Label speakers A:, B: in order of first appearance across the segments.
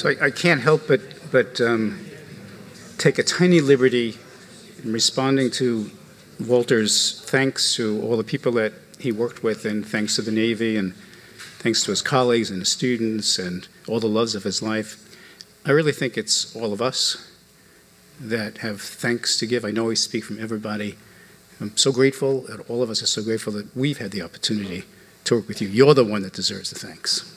A: So I, I can't help but, but um, take a tiny liberty in responding to Walter's thanks to all the people that he worked with, and thanks to the Navy, and thanks to his colleagues and his students, and all the loves of his life. I really think it's all of us that have thanks to give. I know I speak from everybody. I'm so grateful, and all of us are so grateful that we've had the opportunity to work with you. You're the one that deserves the thanks.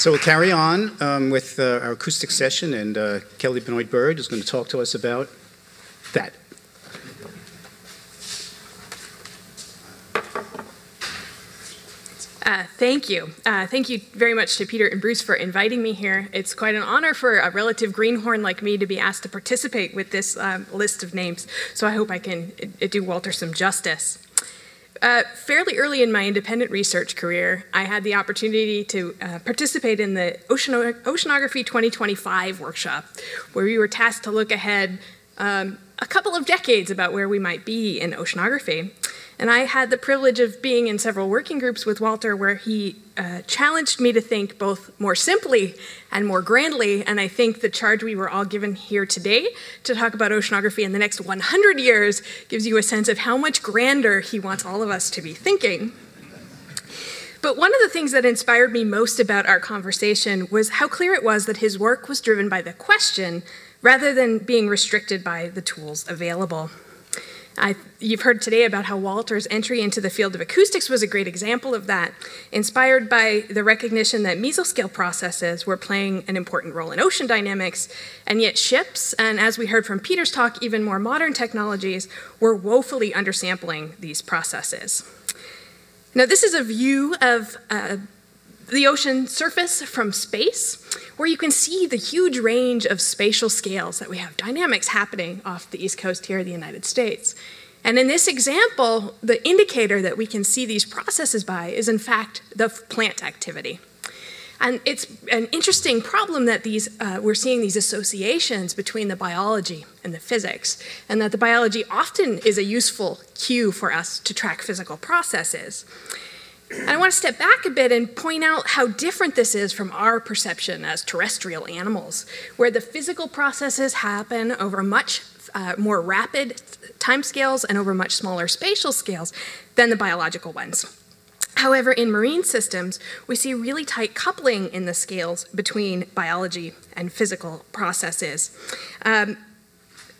A: So we'll carry on um, with uh, our acoustic session, and uh, Kelly Benoit Bird is going to talk to us about that.
B: Uh, thank you. Uh, thank you very much to Peter and Bruce for inviting me here. It's quite an honor for a relative greenhorn like me to be asked to participate with this um, list of names, so I hope I can uh, do Walter some justice. Uh, fairly early in my independent research career, I had the opportunity to uh, participate in the Oceanography 2025 workshop, where we were tasked to look ahead um, a couple of decades about where we might be in oceanography. And I had the privilege of being in several working groups with Walter where he uh, challenged me to think both more simply and more grandly. And I think the charge we were all given here today to talk about oceanography in the next 100 years gives you a sense of how much grander he wants all of us to be thinking. But one of the things that inspired me most about our conversation was how clear it was that his work was driven by the question rather than being restricted by the tools available. I, you've heard today about how Walter's entry into the field of acoustics was a great example of that, inspired by the recognition that mesoscale processes were playing an important role in ocean dynamics, and yet ships, and as we heard from Peter's talk, even more modern technologies, were woefully undersampling these processes. Now, this is a view of uh, the ocean surface from space, where you can see the huge range of spatial scales that we have dynamics happening off the east coast here of the United States. And in this example, the indicator that we can see these processes by is in fact the plant activity. And it's an interesting problem that these, uh, we're seeing these associations between the biology and the physics, and that the biology often is a useful cue for us to track physical processes. And I want to step back a bit and point out how different this is from our perception as terrestrial animals, where the physical processes happen over much uh, more rapid timescales and over much smaller spatial scales than the biological ones. However, in marine systems, we see really tight coupling in the scales between biology and physical processes. Um,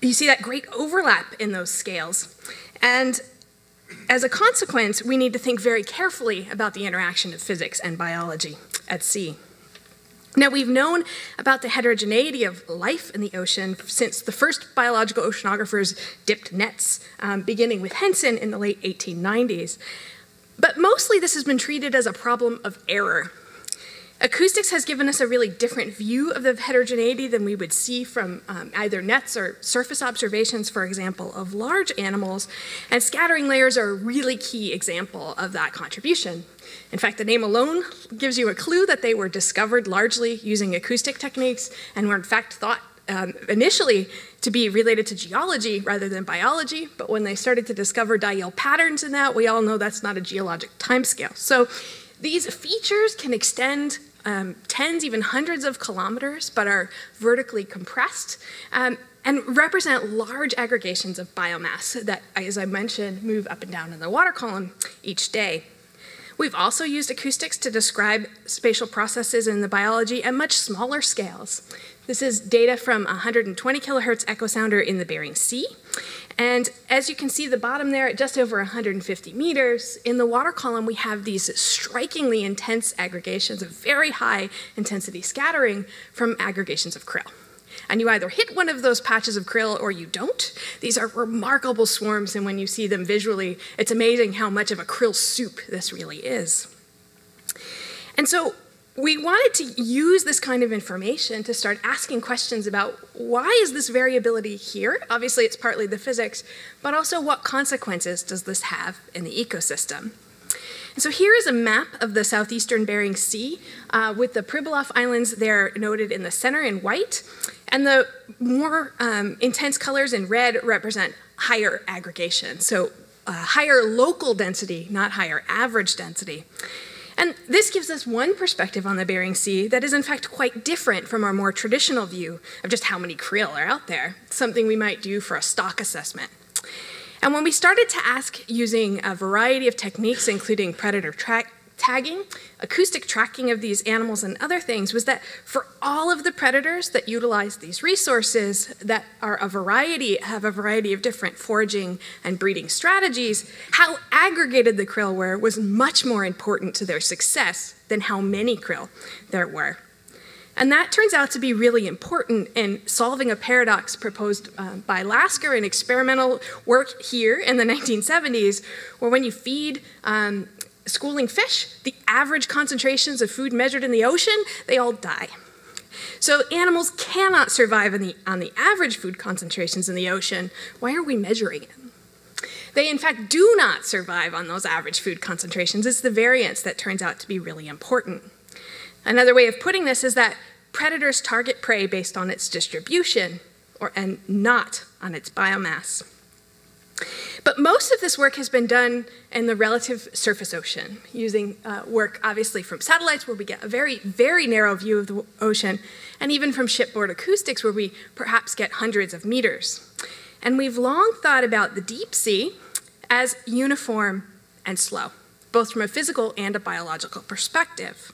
B: you see that great overlap in those scales. And as a consequence, we need to think very carefully about the interaction of physics and biology at sea. Now, we've known about the heterogeneity of life in the ocean since the first biological oceanographers dipped nets, um, beginning with Hensen in the late 1890s. But mostly this has been treated as a problem of error Acoustics has given us a really different view of the heterogeneity than we would see from um, either nets or surface observations, for example, of large animals, and scattering layers are a really key example of that contribution. In fact, the name alone gives you a clue that they were discovered largely using acoustic techniques and were in fact thought um, initially to be related to geology rather than biology, but when they started to discover diel patterns in that, we all know that's not a geologic timescale. So these features can extend um, tens, even hundreds of kilometers, but are vertically compressed. Um, and represent large aggregations of biomass that, as I mentioned, move up and down in the water column each day. We've also used acoustics to describe spatial processes in the biology at much smaller scales. This is data from a 120 kilohertz echo sounder in the Bering Sea. And as you can see the bottom there at just over 150 meters, in the water column we have these strikingly intense aggregations of very high intensity scattering from aggregations of krill. And you either hit one of those patches of krill or you don't. These are remarkable swarms, and when you see them visually, it's amazing how much of a krill soup this really is. And so we wanted to use this kind of information to start asking questions about why is this variability here? Obviously, it's partly the physics, but also what consequences does this have in the ecosystem? And so here is a map of the southeastern Bering Sea uh, with the Pribilof Islands there noted in the center in white. And the more um, intense colors in red represent higher aggregation, so uh, higher local density, not higher average density. And this gives us one perspective on the Bering Sea that is in fact quite different from our more traditional view of just how many krill are out there, something we might do for a stock assessment. And when we started to ask using a variety of techniques, including predator track tagging, acoustic tracking of these animals, and other things was that for all of the predators that utilize these resources that are a variety, have a variety of different foraging and breeding strategies, how aggregated the krill were was much more important to their success than how many krill there were. And that turns out to be really important in solving a paradox proposed uh, by Lasker in experimental work here in the 1970s, where when you feed um, schooling fish, the average concentrations of food measured in the ocean, they all die. So animals cannot survive the, on the average food concentrations in the ocean. Why are we measuring it? They, in fact, do not survive on those average food concentrations. It's the variance that turns out to be really important. Another way of putting this is that predators target prey based on its distribution or, and not on its biomass. But most of this work has been done in the relative surface ocean, using uh, work obviously from satellites where we get a very, very narrow view of the ocean, and even from shipboard acoustics where we perhaps get hundreds of meters. And we've long thought about the deep sea as uniform and slow, both from a physical and a biological perspective.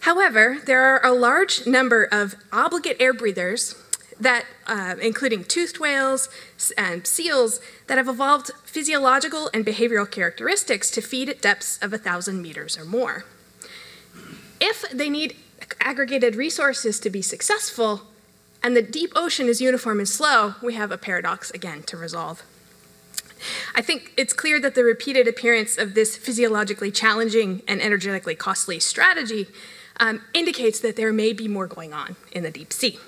B: However, there are a large number of obligate air breathers that, uh, including toothed whales and seals, that have evolved physiological and behavioral characteristics to feed at depths of 1,000 meters or more. If they need aggregated resources to be successful, and the deep ocean is uniform and slow, we have a paradox again to resolve. I think it's clear that the repeated appearance of this physiologically challenging and energetically costly strategy um, indicates that there may be more going on in the deep sea.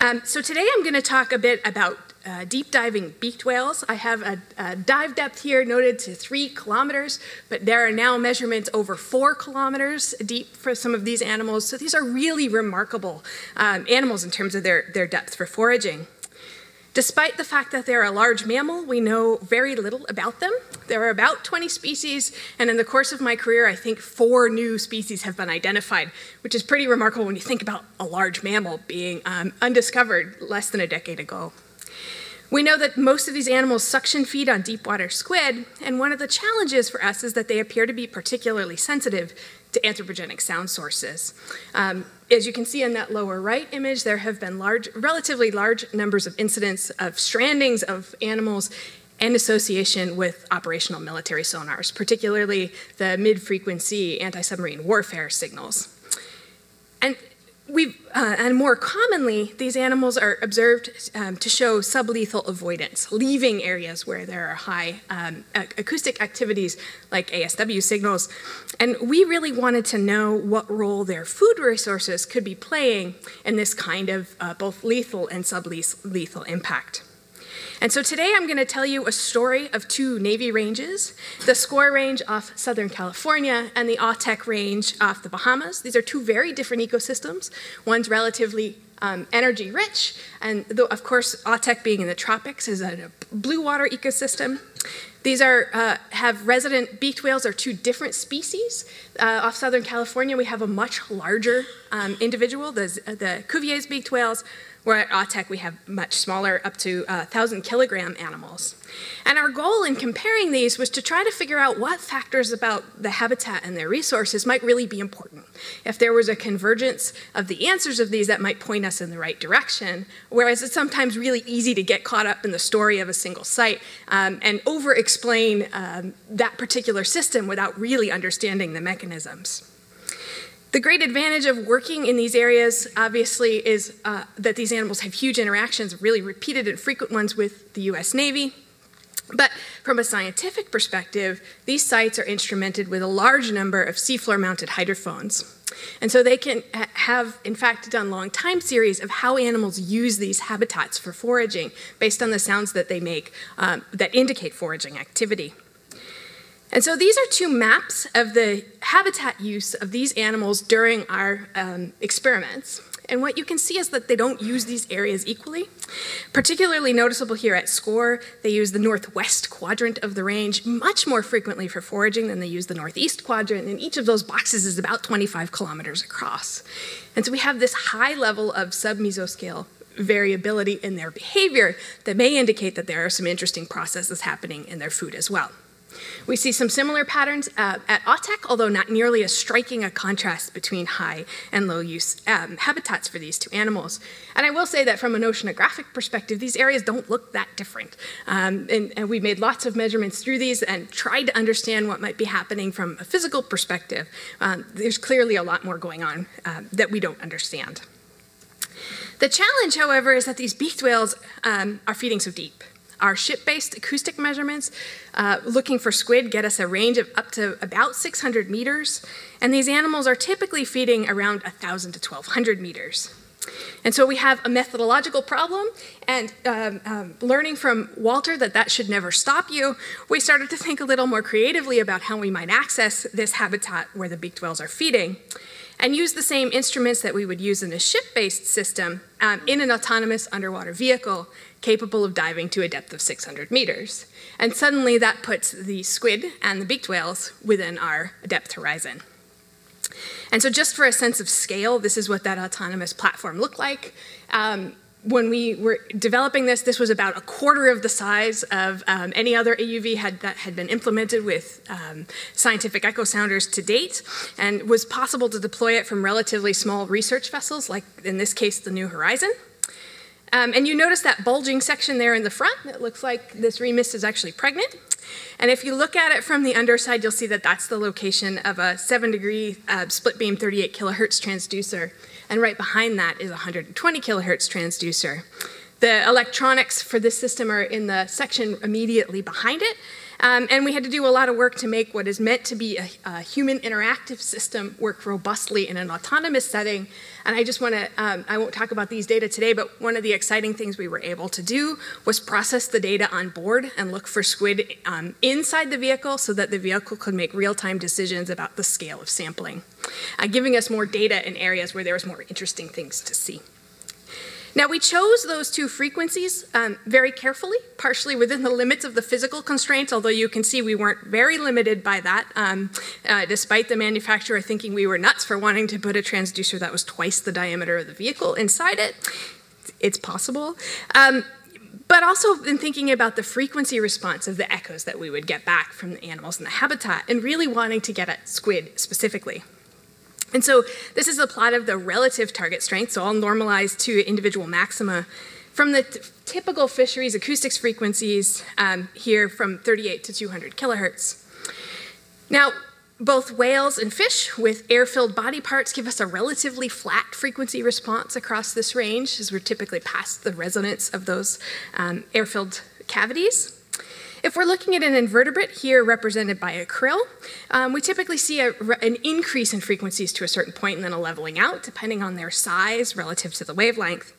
B: Um, so today I'm going to talk a bit about uh, deep diving beaked whales. I have a, a, dive depth here noted to three kilometers, but there are now measurements over four kilometers deep for some of these animals. So these are really remarkable um, animals in terms of their, their depth for foraging. Despite the fact that they're a large mammal, we know very little about them. There are about 20 species, and in the course of my career, I think four new species have been identified, which is pretty remarkable when you think about a large mammal being um, undiscovered less than a decade ago. We know that most of these animals suction feed on deep water squid, and one of the challenges for us is that they appear to be particularly sensitive to anthropogenic sound sources. Um, as you can see in that lower right image, there have been large, relatively large numbers of incidents of strandings of animals in association with operational military sonars, particularly the mid-frequency anti-submarine warfare signals. And we uh, and more commonly, these animals are observed um, to show sublethal avoidance, leaving areas where there are high um, acoustic activities like ASW signals. And we really wanted to know what role their food resources could be playing in this kind of uh, both lethal and sublethal impact. And so today I'm going to tell you a story of two Navy ranges, the SCORE Range off Southern California and the AUTEC Range off the Bahamas. These are two very different ecosystems. One's relatively um, energy rich, and of course, AUTEC being in the tropics is a blue water ecosystem. These are, uh, have resident beaked whales are two different species. Uh, off Southern California, we have a much larger um, individual, the, the Cuvier's beaked whales, where at AUTEC we have much smaller, up to uh, 1,000 kilogram animals. And our goal in comparing these was to try to figure out what factors about the habitat and their resources might really be important. If there was a convergence of the answers of these that might point us in the right direction, whereas it's sometimes really easy to get caught up in the story of a single site um, and over-explain um, that particular system without really understanding the mechanisms. The great advantage of working in these areas, obviously, is uh, that these animals have huge interactions, really repeated and frequent ones with the US Navy. But from a scientific perspective, these sites are instrumented with a large number of seafloor mounted hydrophones. And so they can have, in fact, done long time series of how animals use these habitats for foraging based on the sounds that they make um, that indicate foraging activity. And so these are two maps of the habitat use of these animals during our um, experiments. And what you can see is that they don't use these areas equally. Particularly noticeable here at SCORE, they use the northwest quadrant of the range much more frequently for foraging than they use the northeast quadrant, and each of those boxes is about 25 kilometers across. And so we have this high level of sub-mesoscale variability in their behavior that may indicate that there are some interesting processes happening in their food as well. We see some similar patterns uh, at AUTEC, although not nearly as striking a contrast between high and low use um, habitats for these two animals. And I will say that from an oceanographic perspective, these areas don't look that different. Um, and, and, we made lots of measurements through these and tried to understand what might be happening from a physical perspective. Um, there's clearly a lot more going on uh, that we don't understand. The challenge, however, is that these beaked whales um, are feeding so deep. Our ship-based acoustic measurements uh, looking for squid get us a range of up to about 600 meters, and these animals are typically feeding around 1,000 to 1,200 meters. And so we have a methodological problem, and um, um, learning from Walter that that should never stop you, we started to think a little more creatively about how we might access this habitat where the beaked whales are feeding and use the same instruments that we would use in a ship-based system um, in an autonomous underwater vehicle capable of diving to a depth of 600 meters. And suddenly that puts the squid and the beaked whales within our depth horizon. And so just for a sense of scale, this is what that autonomous platform looked like. Um, when we were developing this, this was about a quarter of the size of um, any other AUV had, that had been implemented with um, scientific echo sounders to date, and was possible to deploy it from relatively small research vessels, like in this case, the New Horizon. Um, and you notice that bulging section there in the front. It looks like this REMUS is actually pregnant. And if you look at it from the underside, you'll see that that's the location of a 7 degree uh, split beam 38 kilohertz transducer. And right behind that is a 120 kilohertz transducer. The electronics for this system are in the section immediately behind it. Um, and we had to do a lot of work to make what is meant to be a, a human interactive system work robustly in an autonomous setting. And I just want to, um, I won't talk about these data today, but one of the exciting things we were able to do was process the data on board and look for squid um, inside the vehicle so that the vehicle could make real-time decisions about the scale of sampling, uh, giving us more data in areas where there was more interesting things to see. Now, we chose those two frequencies um, very carefully, partially within the limits of the physical constraints, although you can see we weren't very limited by that, um, uh, despite the manufacturer thinking we were nuts for wanting to put a transducer that was twice the diameter of the vehicle inside it. It's possible. Um, but also in thinking about the frequency response of the echoes that we would get back from the animals in the habitat, and really wanting to get at squid specifically. And so this is a plot of the relative target strength, so I'll normalize to individual maxima from the typical fisheries acoustics frequencies um, here from 38 to 200 kilohertz. Now, both whales and fish with air-filled body parts give us a relatively flat frequency response across this range, as we're typically past the resonance of those um, air-filled cavities. If we're looking at an invertebrate here represented by a krill, um, we typically see a, an increase in frequencies to a certain point and then a leveling out depending on their size relative to the wavelength.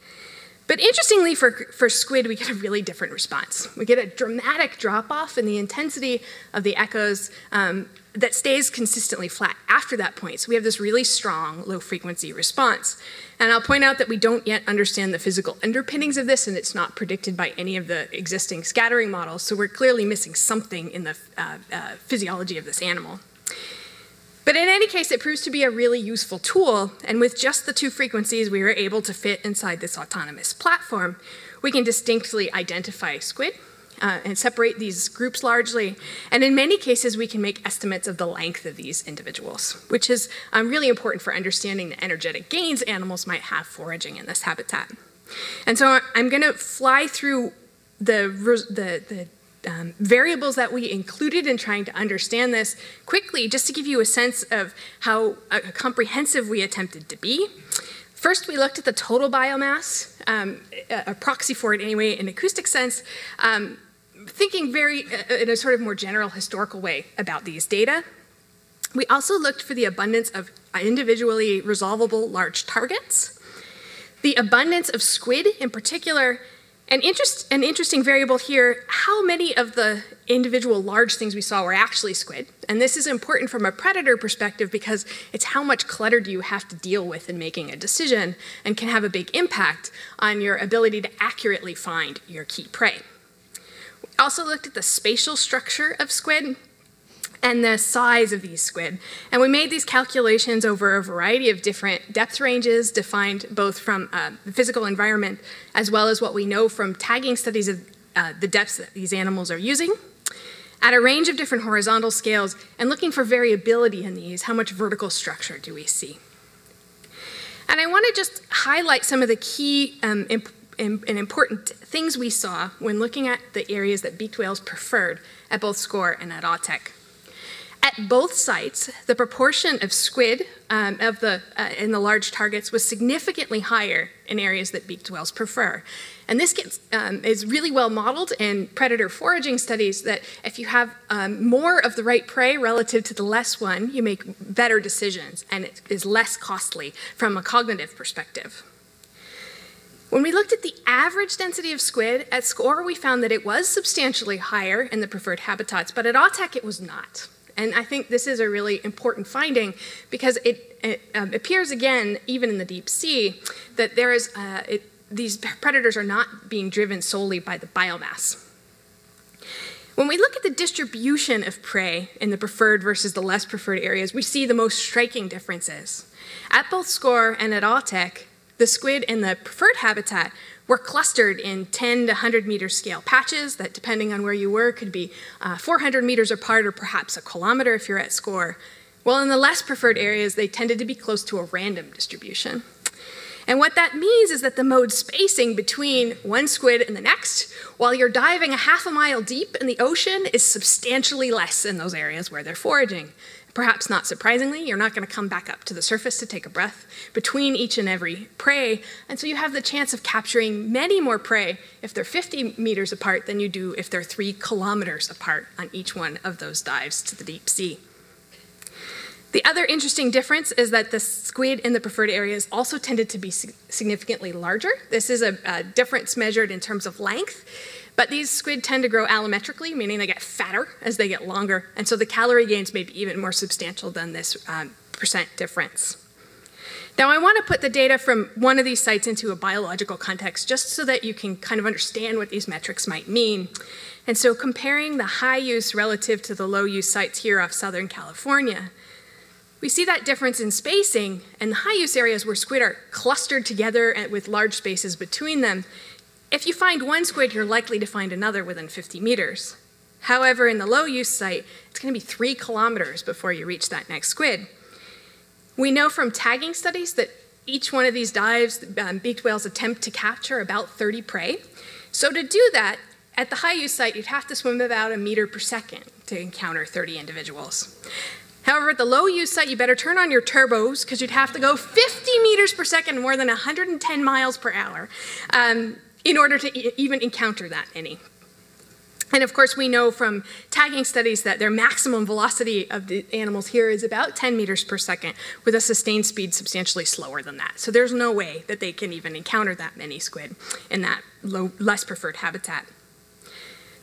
B: But interestingly, for, for squid, we get a really different response. We get a dramatic drop off in the intensity of the echoes um, that stays consistently flat after that point. So we have this really strong low frequency response. And I'll point out that we don't yet understand the physical underpinnings of this, and it's not predicted by any of the existing scattering models. So we're clearly missing something in the uh, uh, physiology of this animal. But in any case, it proves to be a really useful tool, and with just the two frequencies we were able to fit inside this autonomous platform, we can distinctly identify squid uh, and separate these groups largely. And in many cases, we can make estimates of the length of these individuals, which is um, really important for understanding the energetic gains animals might have foraging in this habitat. And so I'm going to fly through the, the, the um, variables that we included in trying to understand this quickly, just to give you a sense of how uh, comprehensive we attempted to be. First, we looked at the total biomass, um, a, proxy for it anyway, in acoustic sense, um, thinking very uh, in a sort of more general historical way about these data. We also looked for the abundance of individually resolvable large targets, the abundance of squid in particular, an, interest, an interesting variable here, how many of the individual large things we saw were actually squid. And this is important from a predator perspective because it's how much clutter do you have to deal with in making a decision and can have a big impact on your ability to accurately find your key prey. We also looked at the spatial structure of squid and the size of these squid. And we made these calculations over a variety of different depth ranges defined both from uh, the physical environment as well as what we know from tagging studies of uh, the depths that these animals are using at a range of different horizontal scales and looking for variability in these, how much vertical structure do we see? And I want to just highlight some of the key um, imp and important things we saw when looking at the areas that beaked whales preferred at both SCORE and at AUTEC. At both sites, the proportion of squid um, of the, uh, in the large targets was significantly higher in areas that beaked whales prefer. And this gets, um, is really well modeled in predator foraging studies that if you have um, more of the right prey relative to the less one, you make better decisions and it is less costly from a cognitive perspective. When we looked at the average density of squid at SCORE, we found that it was substantially higher in the preferred habitats, but at AUTEC it was not. And I think this is a really important finding because it, it um, appears again, even in the deep sea, that there is, uh, it, these predators are not being driven solely by the biomass. When we look at the distribution of prey in the preferred versus the less preferred areas, we see the most striking differences. At both SCORE and at AUTEC, the squid in the preferred habitat were clustered in 10 to 100 meter scale patches that, depending on where you were, could be uh, 400 meters apart or perhaps a kilometer if you're at SCORE. While in the less preferred areas, they tended to be close to a random distribution. And what that means is that the mode spacing between one squid and the next, while you're diving a half a mile deep in the ocean, is substantially less in those areas where they're foraging. Perhaps not surprisingly, you're not going to come back up to the surface to take a breath between each and every prey, and so you have the chance of capturing many more prey if they're 50 meters apart than you do if they're three kilometers apart on each one of those dives to the deep sea. The other interesting difference is that the squid in the preferred areas also tended to be significantly larger. This is a, a difference measured in terms of length. But these squid tend to grow allometrically, meaning they get fatter as they get longer, and so the calorie gains may be even more substantial than this um, percent difference. Now, I want to put the data from one of these sites into a biological context just so that you can kind of understand what these metrics might mean. And so, comparing the high use relative to the low use sites here off Southern California, we see that difference in spacing, and the high use areas where squid are clustered together with large spaces between them if you find one squid, you're likely to find another within 50 meters. However, in the low use site, it's going to be three kilometers before you reach that next squid. We know from tagging studies that each one of these dives, um, beaked whales attempt to capture about 30 prey. So to do that, at the high use site, you'd have to swim about a meter per second to encounter 30 individuals. However, at the low use site, you better turn on your turbos because you'd have to go 50 meters per second, more than 110 miles per hour. Um, in order to even encounter that any. And of course, we know from tagging studies that their maximum velocity of the animals here is about 10 meters per second, with a sustained speed substantially slower than that. So there's no way that they can even encounter that many squid in that low, less preferred habitat.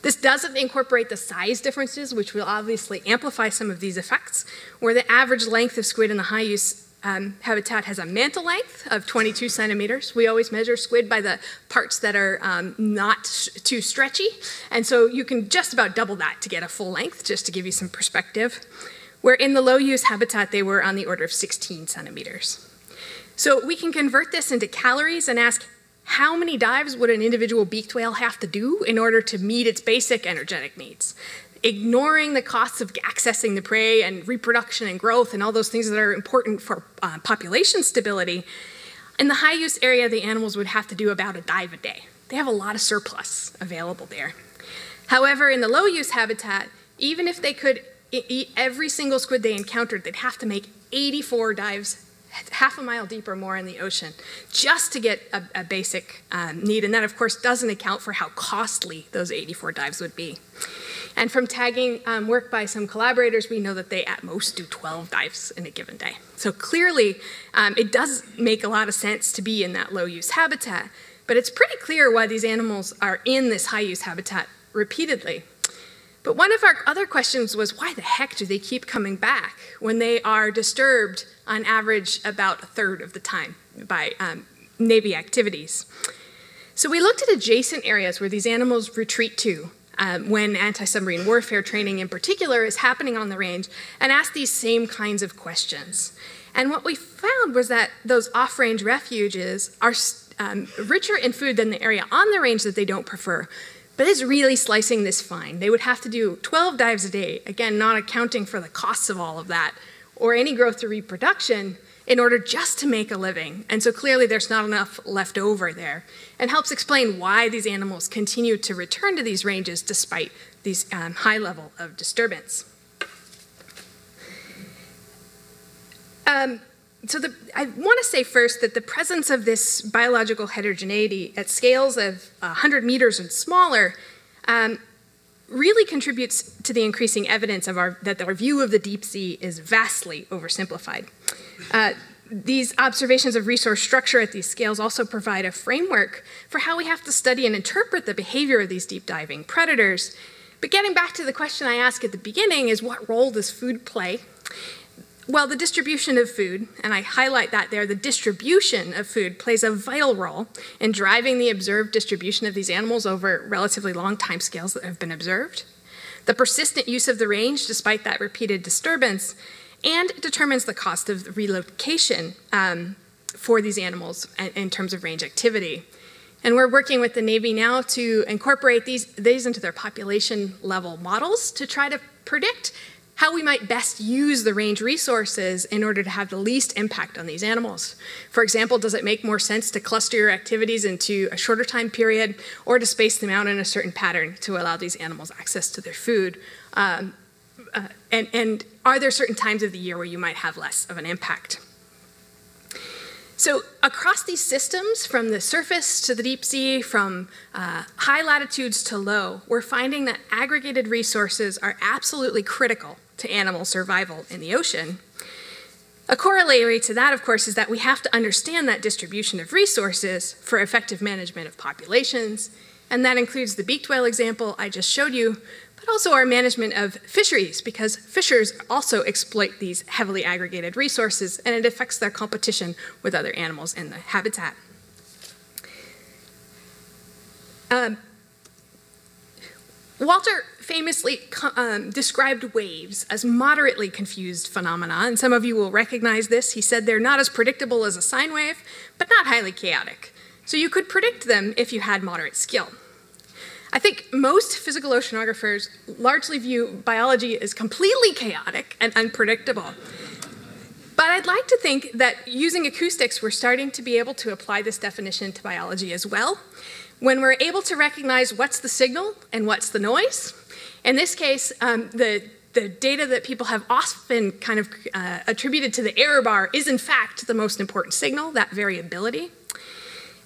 B: This doesn't incorporate the size differences, which will obviously amplify some of these effects, where the average length of squid in the high use um, habitat has a mantle length of 22 centimeters. We always measure squid by the parts that are um, not too stretchy, and so you can just about double that to get a full length, just to give you some perspective. Where in the low use habitat, they were on the order of 16 centimeters. So we can convert this into calories and ask how many dives would an individual beaked whale have to do in order to meet its basic energetic needs? Ignoring the costs of accessing the prey and reproduction and growth and all those things that are important for uh, population stability, in the high use area, the animals would have to do about a dive a day. They have a lot of surplus available there. However, in the low use habitat, even if they could eat every single squid they encountered, they'd have to make 84 dives half a mile deep or more in the ocean just to get a, a basic um, need. And that, of course, doesn't account for how costly those 84 dives would be. And from tagging um, work by some collaborators, we know that they at most do 12 dives in a given day. So clearly, um, it does make a lot of sense to be in that low use habitat, but it's pretty clear why these animals are in this high use habitat repeatedly. But one of our other questions was why the heck do they keep coming back when they are disturbed on average about a third of the time by um, Navy activities? So we looked at adjacent areas where these animals retreat to um, when anti submarine warfare training, in particular, is happening on the range and ask these same kinds of questions. And what we found was that those off range refuges are um, richer in food than the area on the range that they don't prefer but it's really slicing this fine. They would have to do 12 dives a day, again, not accounting for the costs of all of that, or any growth or reproduction in order just to make a living. And so clearly there's not enough left over there. And helps explain why these animals continue to return to these ranges despite these um, high level of disturbance. Um, so the, I want to say first that the presence of this biological heterogeneity at scales of 100 meters and smaller um, really contributes to the increasing evidence of our, that our view of the deep sea is vastly oversimplified. Uh, these observations of resource structure at these scales also provide a framework for how we have to study and interpret the behavior of these deep diving predators. But getting back to the question I asked at the beginning is what role does food play well, the distribution of food, and I highlight that there, the distribution of food plays a vital role in driving the observed distribution of these animals over relatively long time scales that have been observed. The persistent use of the range, despite that repeated disturbance, and it determines the cost of relocation um, for these animals in terms of range activity. And we're working with the Navy now to incorporate these, these into their population level models to try to predict how we might best use the range resources in order to have the least impact on these animals. For example, does it make more sense to cluster your activities into a shorter time period or to space them out in a certain pattern to allow these animals access to their food? Um, uh, and, and are there certain times of the year where you might have less of an impact? So across these systems, from the surface to the deep sea, from uh, high latitudes to low, we're finding that aggregated resources are absolutely critical to animal survival in the ocean. A corollary to that, of course, is that we have to understand that distribution of resources for effective management of populations, and that includes the beaked whale example I just showed you, but also our management of fisheries, because fishers also exploit these heavily aggregated resources, and it affects their competition with other animals in the habitat. Um, Walter famously um, described waves as moderately confused phenomena, and some of you will recognize this. He said they're not as predictable as a sine wave, but not highly chaotic. So you could predict them if you had moderate skill. I think most physical oceanographers largely view biology as completely chaotic and unpredictable. But I'd like to think that using acoustics, we're starting to be able to apply this definition to biology as well. When we're able to recognize what's the signal and what's the noise, in this case, um, the, the data that people have often kind of uh, attributed to the error bar is in fact the most important signal, that variability.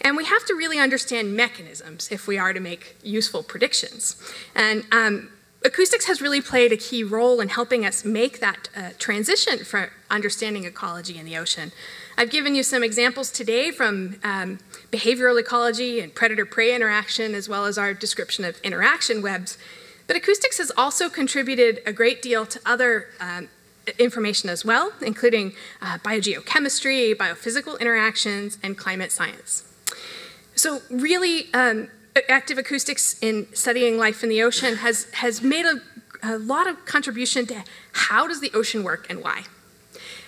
B: And we have to really understand mechanisms if we are to make useful predictions. And um, acoustics has really played a key role in helping us make that uh, transition for understanding ecology in the ocean. I've given you some examples today from um, behavioral ecology and predator-prey interaction, as well as our description of interaction webs. But acoustics has also contributed a great deal to other um, information as well, including uh, biogeochemistry, biophysical interactions, and climate science. So really, um, active acoustics in studying life in the ocean has, has made a, a lot of contribution to how does the ocean work and why.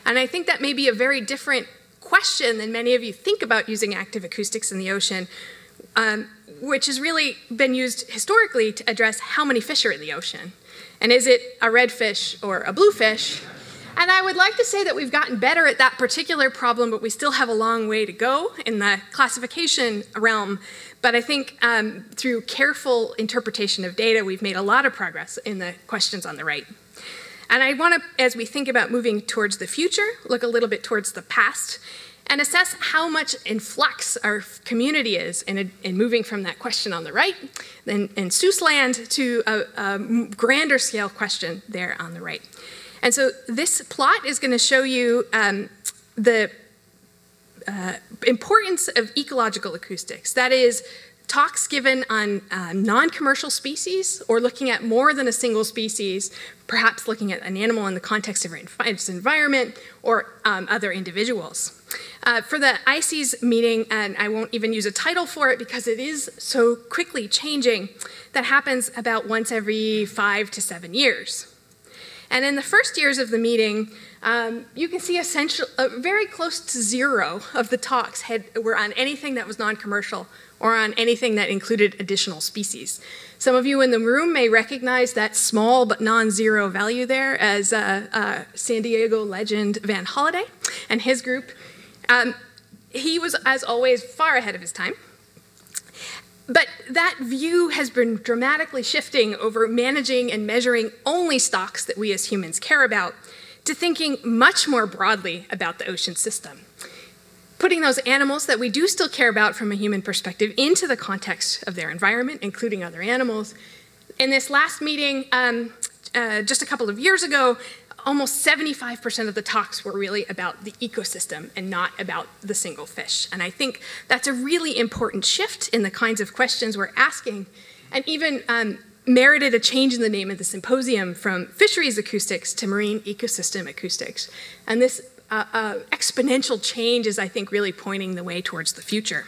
B: And I think that may be a very different question than many of you think about using active acoustics in the ocean, um, which has really been used historically to address how many fish are in the ocean. And is it a red fish or a blue fish? And I would like to say that we've gotten better at that particular problem, but we still have a long way to go in the classification realm. But I think um, through careful interpretation of data, we've made a lot of progress in the questions on the right. And I want to, as we think about moving towards the future, look a little bit towards the past and assess how much in flux our community is in, a, in moving from that question on the right in, in Seuss land to a, a grander scale question there on the right. And so this plot is going to show you um, the uh, importance of ecological acoustics. That is, talks given on uh, non-commercial species or looking at more than a single species, perhaps looking at an animal in the context of its environment or um, other individuals. Uh, for the ICES meeting, and I won't even use a title for it because it is so quickly changing, that happens about once every five to seven years. And in the first years of the meeting, um, you can see essentially uh, very close to zero of the talks had, were on anything that was non-commercial or on anything that included additional species. Some of you in the room may recognize that small but non-zero value there as uh, uh, San Diego legend Van Holliday and his group. Um, he was, as always, far ahead of his time. But that view has been dramatically shifting over managing and measuring only stocks that we as humans care about to thinking much more broadly about the ocean system. Putting those animals that we do still care about from a human perspective into the context of their environment, including other animals. In this last meeting, um, uh, just a couple of years ago, almost 75% of the talks were really about the ecosystem and not about the single fish. And I think that's a really important shift in the kinds of questions we're asking, and even um, merited a change in the name of the symposium from fisheries acoustics to marine ecosystem acoustics. And this uh, uh, exponential change is, I think, really pointing the way towards the future.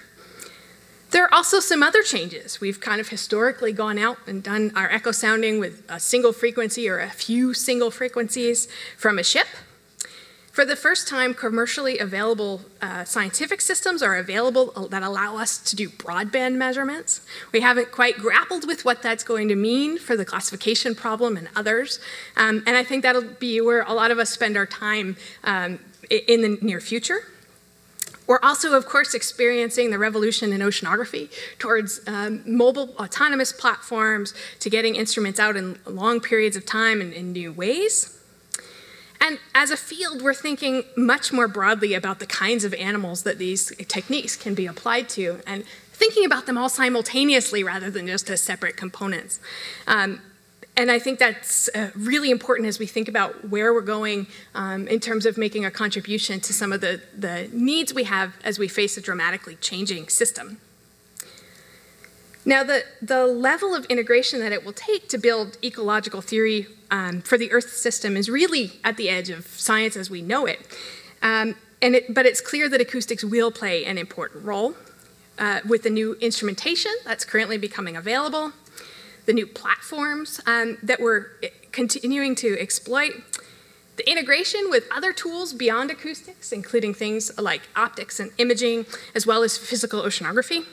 B: There are also some other changes. We've kind of historically gone out and done our echo sounding with a single frequency or a few single frequencies from a ship. For the first time, commercially available uh, scientific systems are available that allow us to do broadband measurements. We haven't quite grappled with what that's going to mean for the classification problem and others. Um, and I think that'll be where a lot of us spend our time um, in the near future. We're also, of course, experiencing the revolution in oceanography towards um, mobile autonomous platforms to getting instruments out in long periods of time and in new ways. And as a field, we're thinking much more broadly about the kinds of animals that these techniques can be applied to and thinking about them all simultaneously rather than just as separate components. Um, and I think that's uh, really important as we think about where we're going um, in terms of making a contribution to some of the, the needs we have as we face a dramatically changing system. Now, the, the level of integration that it will take to build ecological theory um, for the Earth system is really at the edge of science as we know it. Um, and it but it's clear that acoustics will play an important role. Uh, with the new instrumentation that's currently becoming available, the new platforms um, that we're eh, continuing to exploit, the integration with other tools beyond acoustics, including things like optics and imaging, as well as physical oceanography,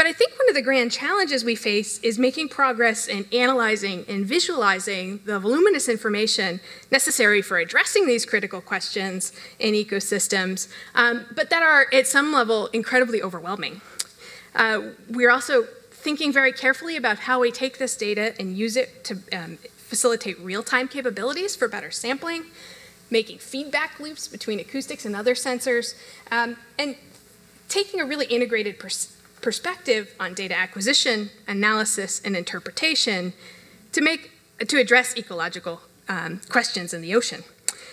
B: but I think one of the grand challenges we face is making progress in analyzing and visualizing the voluminous information necessary for addressing these critical questions in ecosystems, um, but that are at some level incredibly overwhelming. Uh, we're also thinking very carefully about how we take this data and use it to um, facilitate real-time capabilities for better sampling, making feedback loops between acoustics and other sensors, um, and taking a really integrated perspective perspective on data acquisition, analysis, and interpretation to, make, to address ecological um, questions in the ocean.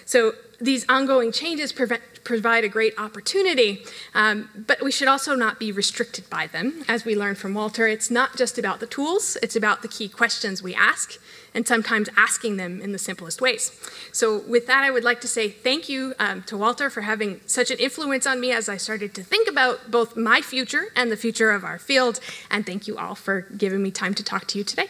B: So these ongoing changes prevent, provide a great opportunity, um, but we should also not be restricted by them. As we learned from Walter, it's not just about the tools, it's about the key questions we ask, and sometimes asking them in the simplest ways. So with that, I would like to say thank you um, to Walter for having such an influence on me as I started to think about both my future and the future of our field, and thank you all for giving me time to talk to you today.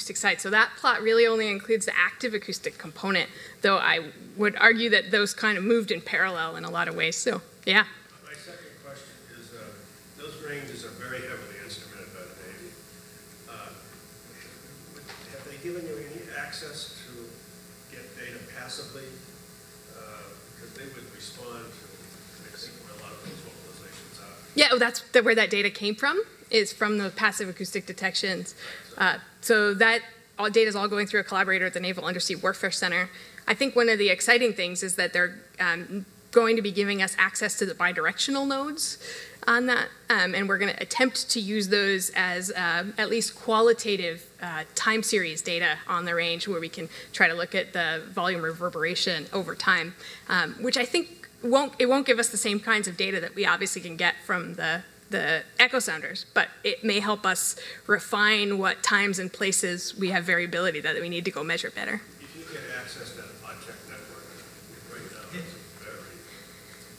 B: Acoustic side. So that plot really only includes the active acoustic component, though I would argue that those kind of moved in parallel in a lot of ways. So, yeah.
C: My second question is, uh, those ranges are very heavily instrumented by the Navy. Uh, have they given you any access to get data passively? Uh, because they would respond to a lot of those vocalizations.
B: Yeah, oh, that's the, where that data came from, is from the passive acoustic detections. Uh, so that all data is all going through a collaborator at the Naval Undersea Warfare Center. I think one of the exciting things is that they're um, going to be giving us access to the bidirectional nodes on that, um, and we're going to attempt to use those as uh, at least qualitative uh, time series data on the range where we can try to look at the volume reverberation over time, um, which I think won't, it won't give us the same kinds of data that we obviously can get from the the echo sounders, but it may help us refine what times and places we have variability that we need to go measure better.
C: If you get access that AUTEC network, right now, it's very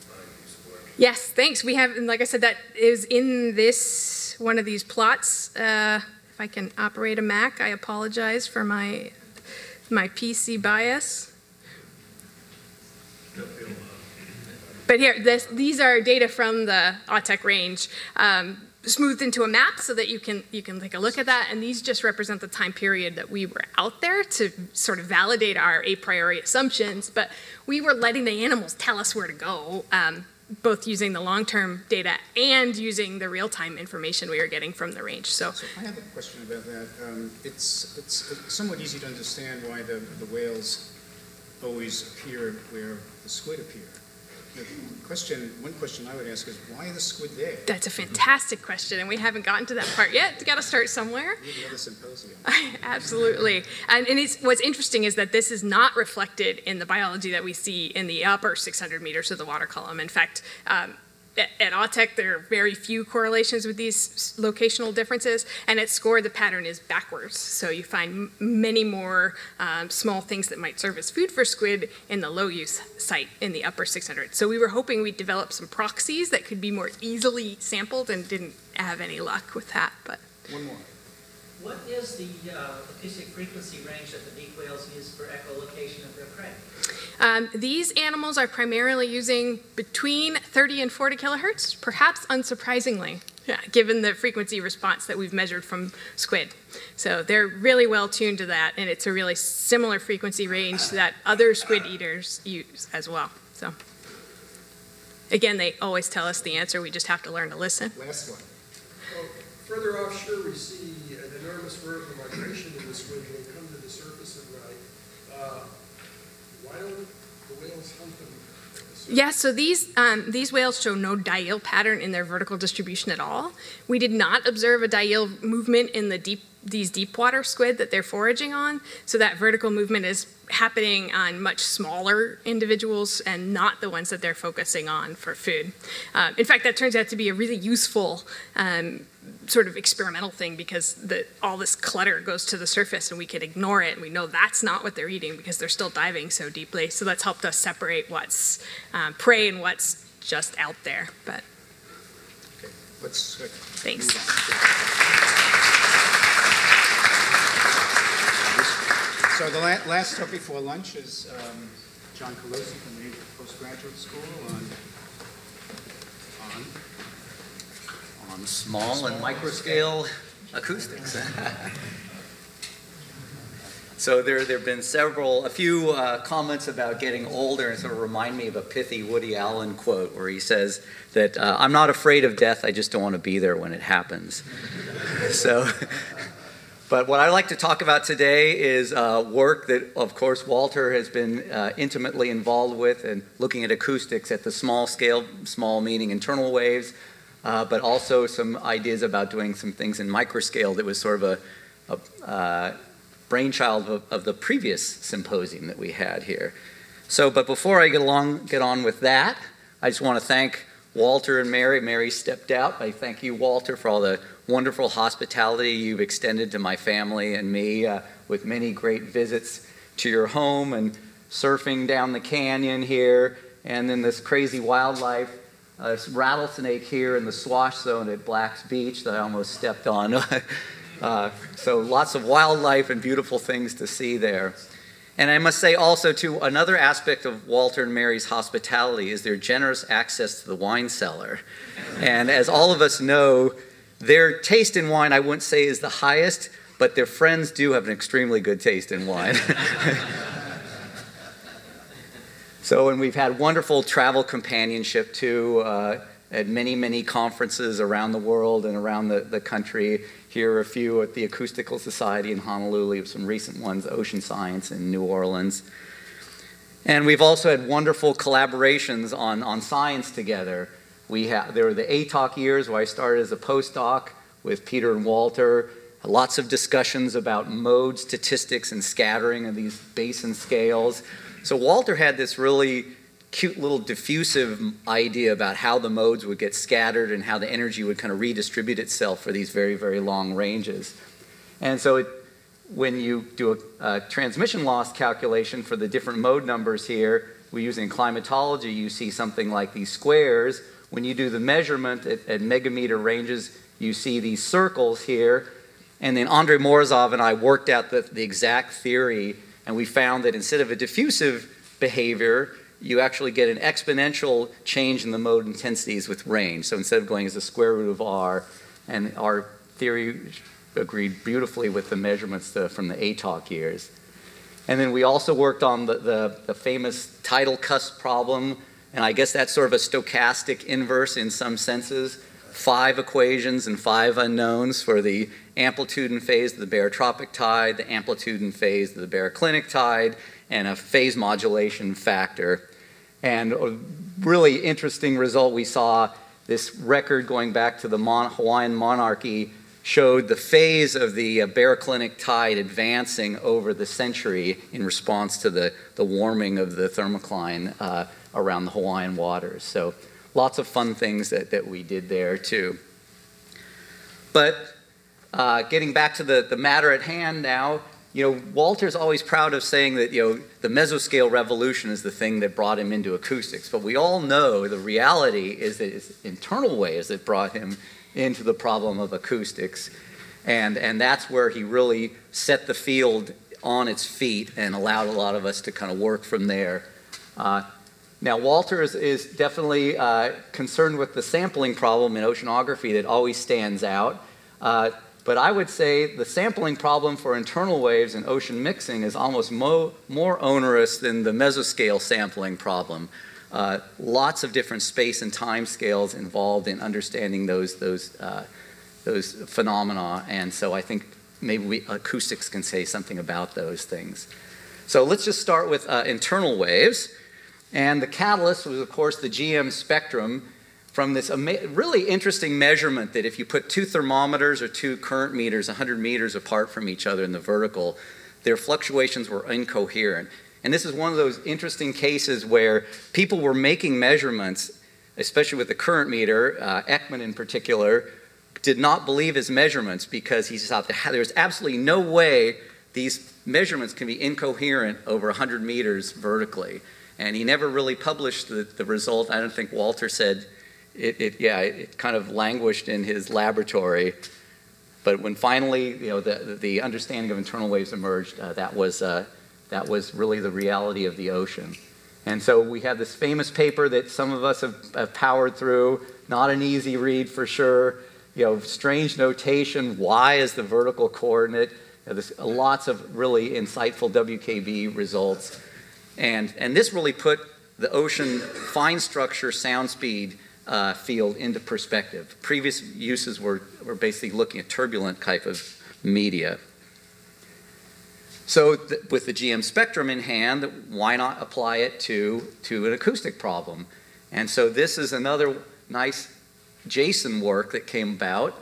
C: fine piece of work.
B: Yes, thanks. We have, and like I said, that is in this one of these plots. Uh, if I can operate a Mac, I apologize for my my PC bias. But here, this, these are data from the AUTEC range, um, smoothed into a map so that you can you can take a look at that. And these just represent the time period that we were out there to sort of validate our a priori assumptions. But we were letting the animals tell us where to go, um, both using the long-term data and using the real-time information we were getting from the range. So
A: So I have a question about that. Um, It's, it's somewhat easy to understand why the, the whales always appear where the squid appear. The question, one question I would ask is, why are the squid there?
B: that's a fantastic question, and we haven't gotten to that part yet. Got to start somewhere.
A: We're the other symposium.
B: Absolutely. And, and it's, what's interesting is that this is not reflected in the biology that we see in the upper 600 meters of the water column. In fact, um, at, AUTEC, there are very few correlations with these locational differences, and at SCORE, the pattern is backwards. So you find many more um, small things that might serve as food for squid in the low use site in the upper 600. So we were hoping we'd develop some proxies that could be more easily sampled and didn't have any luck with that, but
A: One more.
D: What is the uh, acoustic frequency range that the beak whales use for echolocation of their prey?
B: Um, these animals are primarily using between 30 and 40 kilohertz, perhaps unsurprisingly, yeah, given the frequency response that we've measured from squid. So they're really well tuned to that, and it's a really similar frequency range that other squid eaters use as well. So again, they always tell us the answer. We just have to learn to listen.
A: Last one.
E: Well, Further offshore, we see an enormous migration in the squid they come to the surface at night. Uh, Why don't the whales hunt them?
B: Yeah, so these, um, these whales show no diel pattern in their vertical distribution at all. We did not observe a diel movement in the deep, these deep water squid that they're foraging on. So that vertical movement is happening on much smaller individuals and not the ones that they're focusing on for food. Um, in fact, that turns out to be a really useful um, sort of experimental thing because the, all this clutter goes to the surface and we could ignore it and we know that's not what they're eating because they're still diving so deeply. So that's helped us separate what's um, prey and what's just out there. But
A: Okay, let's. uh,
B: Thanks.
A: So the la- last talk before lunch is um, John Colosi from the Postgraduate School on,
F: on small and microscale acoustics. so there, there have been several, a few uh, comments about getting older, and sort of remind me of a pithy Woody Allen quote where he says that uh, I'm not afraid of death, I just don't want to be there when it happens. so. But what I'd like to talk about today is uh, work that, of course, Walter has been uh, intimately involved with and looking at acoustics at the small scale, small meaning internal waves, uh, but also some ideas about doing some things in microscale that was sort of a, a uh, brainchild of, of the previous symposium that we had here. So, but before I get along, get on with that, I just want to thank Walter and Mary. Mary stepped out. I thank you, Walter, for all the wonderful hospitality you've extended to my family and me uh, with many great visits to your home and surfing down the canyon here, and then this crazy wildlife a rattlesnake here in the swash zone at Black's Beach that I almost stepped on. uh, so lots of wildlife and beautiful things to see there. And I must say also too, another aspect of Walter and Mary's hospitality is their generous access to the wine cellar. And as all of us know, their taste in wine I wouldn't say is the highest, but their friends do have an extremely good taste in wine. So, and we've had wonderful travel companionship too. Uh, at many, many conferences around the world and around the, the country. Here are a few at the Acoustical Society in Honolulu, some recent ones, Ocean Science in New Orleans. And we've also had wonderful collaborations on, on science together. We have, there were the ATOC years where I started as a postdoc with Peter and Walter. Lots of discussions about mode statistics and scattering of these basin scales. So Walter had this really cute little diffusive idea about how the modes would get scattered and how the energy would kind of redistribute itself for these very, very long ranges. And so it, when you do a, a, transmission loss calculation for the different mode numbers here, we use in climatology, you see something like these squares. When you do the measurement at, at megameter ranges, you see these circles here. And then Andrei Morozov and I worked out the, the exact theory, and we found that instead of a diffusive behavior, you actually get an exponential change in the mode intensities with range. So instead of going as the square root of r, and our theory agreed beautifully with the measurements to, from the ATOC years. And then we also worked on the, the, the, famous tidal cusp problem, and I guess that's sort of a stochastic inverse in some senses. Five equations and five unknowns for the amplitude and phase of the barotropic tide, the amplitude and phase of the baroclinic tide, and a phase modulation factor. And a really interesting result we saw this record going back to the Mon Hawaiian monarchy showed the phase of the uh, baroclinic tide advancing over the century in response to the, the warming of the thermocline uh, around the Hawaiian waters. So lots of fun things that, that we did there too. But uh, getting back to the, the matter at hand now, you know, Walter's always proud of saying that, you know, the mesoscale revolution is the thing that brought him into acoustics. But we all know the reality is that it's internal waves that brought him into the problem of acoustics. And, and that's where he really set the field on its feet and allowed a lot of us to kind of work from there. Uh, now, Walter is, is definitely uh, concerned with the sampling problem in oceanography that always stands out. Uh, but I would say the sampling problem for internal waves and ocean mixing is almost mo more onerous than the mesoscale sampling problem. Uh, lots of different space and time scales involved in understanding those, those, uh, those phenomena. And so I think maybe we, acoustics can say something about those things. So let's just start with uh, internal waves. And the catalyst was, of course, the GM spectrum from this really interesting measurement that if you put two thermometers or two current meters 100 meters apart from each other in the vertical, their fluctuations were incoherent. And this is one of those interesting cases where people were making measurements, especially with the current meter, uh, Ekman in particular, did not believe his measurements because he thought there's absolutely no way these measurements can be incoherent over 100 meters vertically. And he never really published the, the result. I don't think Walter said it, it, yeah, it kind of languished in his laboratory. But when finally, you know, the, the understanding of internal waves emerged, uh, that, was, uh, that was really the reality of the ocean. And so we have this famous paper that some of us have, have powered through, not an easy read for sure. You know, strange notation, y is the vertical coordinate. You know, lots of really insightful WKB results. And, and this really put the ocean fine structure sound speed uh, field into perspective. Previous uses were, were basically looking at turbulent type of media. So th with the GM spectrum in hand, why not apply it to, to an acoustic problem? And so this is another nice JASON work that came about.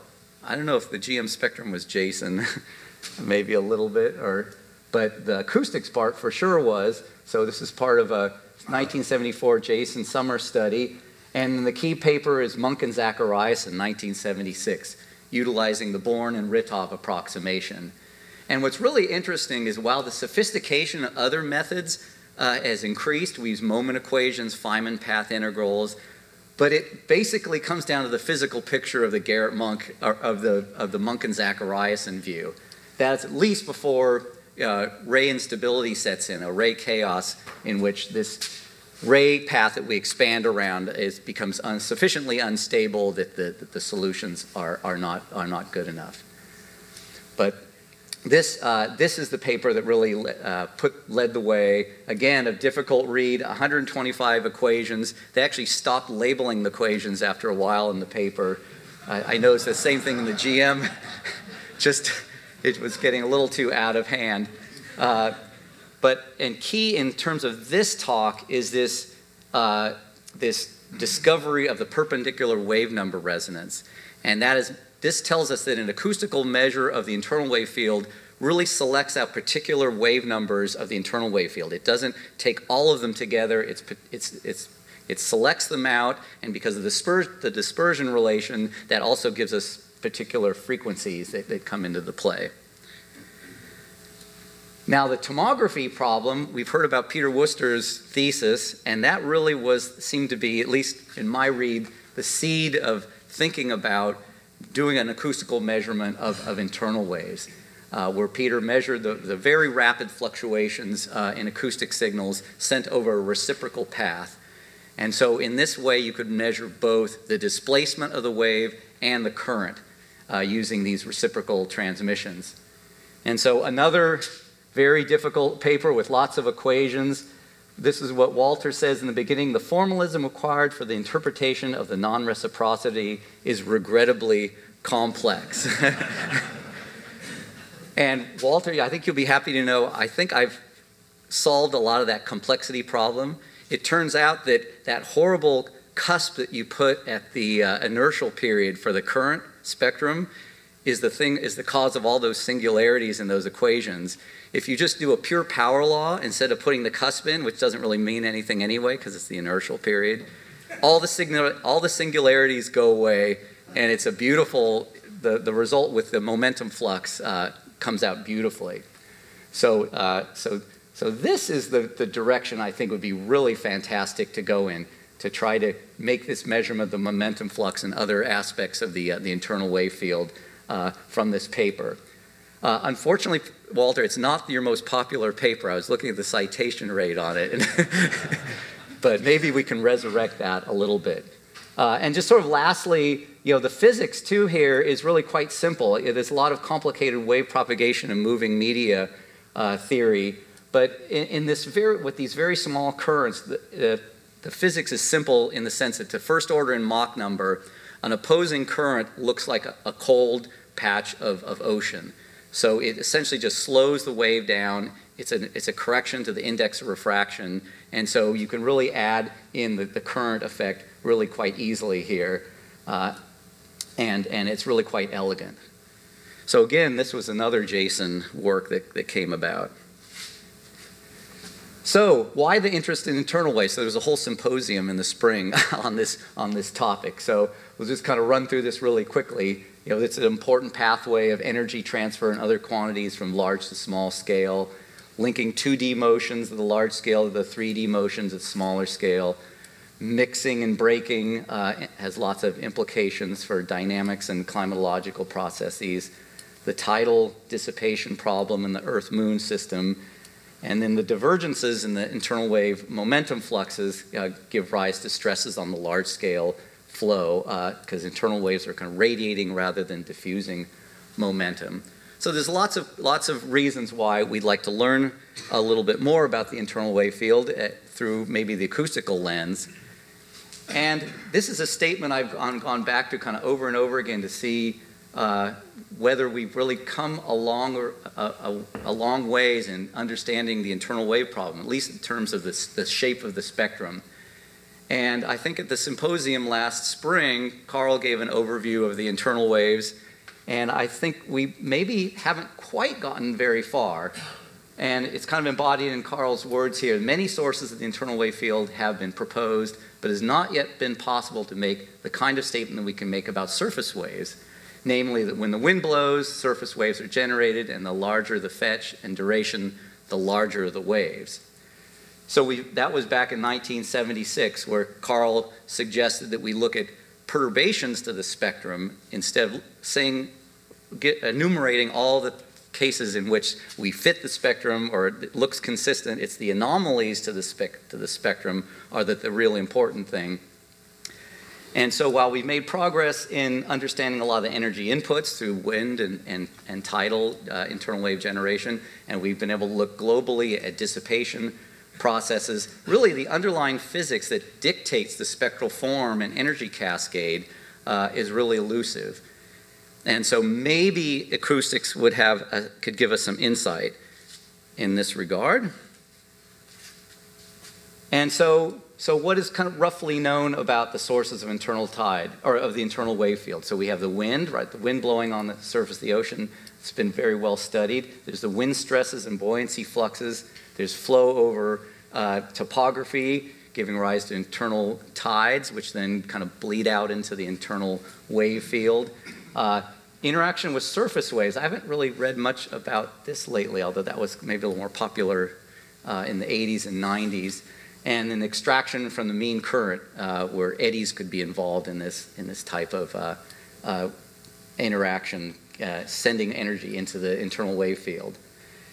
F: I don't know if the GM spectrum was JASON, maybe a little bit, or, but the acoustics part for sure was. So this is part of a 1974 JASON summer study and the key paper is Munk and Zachariasen in 1976, utilizing the Born and Rytov approximation. And what's really interesting is while the sophistication of other methods uh, has increased, we use moment equations, Feynman path integrals, but it basically comes down to the physical picture of the Garrett Munk, of the, of the Munk and Zachariasen view. That's at least before uh, ray instability sets in, a ray chaos in which this ray path that we expand around is, becomes un, sufficiently unstable that the, that the solutions are, are, not, are not good enough. But this, uh, this is the paper that really uh, put, led the way. Again, a difficult read, 125 equations. They actually stopped labeling the equations after a while in the paper. I, I noticed the same thing in the GM. Just, it was getting a little too out of hand. Uh, but, and key in terms of this talk is this, uh, this discovery of the perpendicular wave number resonance. And that is this tells us that an acoustical measure of the internal wave field really selects out particular wave numbers of the internal wave field. It doesn't take all of them together, it's, it's, it's, it selects them out, and because of the, spurs, the dispersion relation, that also gives us particular frequencies that, that come into the play. Now, the tomography problem, we've heard about Peter Worcester's thesis, and that really was seemed to be, at least in my read, the seed of thinking about doing an acoustical measurement of, of internal waves, uh, where Peter measured the, the very rapid fluctuations uh, in acoustic signals sent over a reciprocal path. And so, in this way, you could measure both the displacement of the wave and the current uh, using these reciprocal transmissions. And so, another very difficult paper with lots of equations. This is what Walter says in the beginning the formalism required for the interpretation of the non reciprocity is regrettably complex. and Walter, I think you'll be happy to know, I think I've solved a lot of that complexity problem. It turns out that that horrible cusp that you put at the uh, inertial period for the current spectrum is the thing is the cause of all those singularities in those equations if you just do a pure power law instead of putting the cusp in, which doesn't really mean anything anyway because it's the inertial period, all the, signal, all the singularities go away, and it's a beautiful, the, the result with the momentum flux uh, comes out beautifully. So, uh, so, so this is the, the direction I think would be really fantastic to go in to try to make this measurement of the momentum flux and other aspects of the, uh, the internal wave field uh, from this paper. Uh, unfortunately, Walter, it's not your most popular paper. I was looking at the citation rate on it, but maybe we can resurrect that a little bit. Uh, and just sort of lastly, you know, the physics too here is really quite simple. There's a lot of complicated wave propagation and moving media uh, theory, but in, in, this very, with these very small currents, the, the physics is simple in the sense that to first order in Mach number, an opposing current looks like a, a cold patch of, of ocean. So it essentially just slows the wave down. It's a, it's a correction to the index of refraction. And so you can really add in the, the current effect really quite easily here. Uh, and, and it's really quite elegant. So again, this was another Jason work that, that came about. So, why the interest in internal waves? So, there was a whole symposium in the spring on this, on this topic. So, we'll just kind of run through this really quickly. You know, it's an important pathway of energy transfer and other quantities from large to small scale, linking 2D motions at the large scale to the 3D motions at smaller scale. Mixing and breaking uh, has lots of implications for dynamics and climatological processes. The tidal dissipation problem in the Earth Moon system and then the divergences in the internal wave momentum fluxes uh, give rise to stresses on the large scale flow because uh, internal waves are kind of radiating rather than diffusing momentum. So there's lots of lots of reasons why we'd like to learn a little bit more about the internal wave field uh, through maybe the acoustical lens. And this is a statement I've gone, gone back to kind of over and over again to see uh, whether we've really come a long, or, a, a, a, long ways in understanding the internal wave problem, at least in terms of the shape of the spectrum. And I think at the symposium last spring, Carl gave an overview of the internal waves, and I think we maybe haven't quite gotten very far. And it's kind of embodied in Carl's words here. Many sources of the internal wave field have been proposed, but it has not yet been possible to make the kind of statement that we can make about surface waves namely that when the wind blows, surface waves are generated, and the larger the fetch and duration, the larger the waves. So we, that was back in 1976, where Carl suggested that we look at perturbations to the spectrum instead of saying, get, enumerating all the cases in which we fit the spectrum or it looks consistent. It's the anomalies to the, spec, to the spectrum are the, the really important thing. And so while we've made progress in understanding a lot of the energy inputs through wind and, and, and tidal uh, internal wave generation, and we've been able to look globally at dissipation processes, really the underlying physics that dictates the spectral form and energy cascade uh, is really elusive. And so maybe acoustics would have a, could give us some insight in this regard. And so, so what is kind of roughly known about the sources of internal tide or of the internal wave field? So we have the wind, right? The wind blowing on the surface of the ocean. It's been very well studied. There's the wind stresses and buoyancy fluxes. There's flow over uh, topography, giving rise to internal tides, which then kind of bleed out into the internal wave field. Uh, interaction with surface waves. I haven't really read much about this lately, although that was maybe a little more popular uh, in the 80s and 90s and an extraction from the mean current uh, where eddies could be involved in this, in this type of uh, uh, interaction, uh, sending energy into the internal wave field.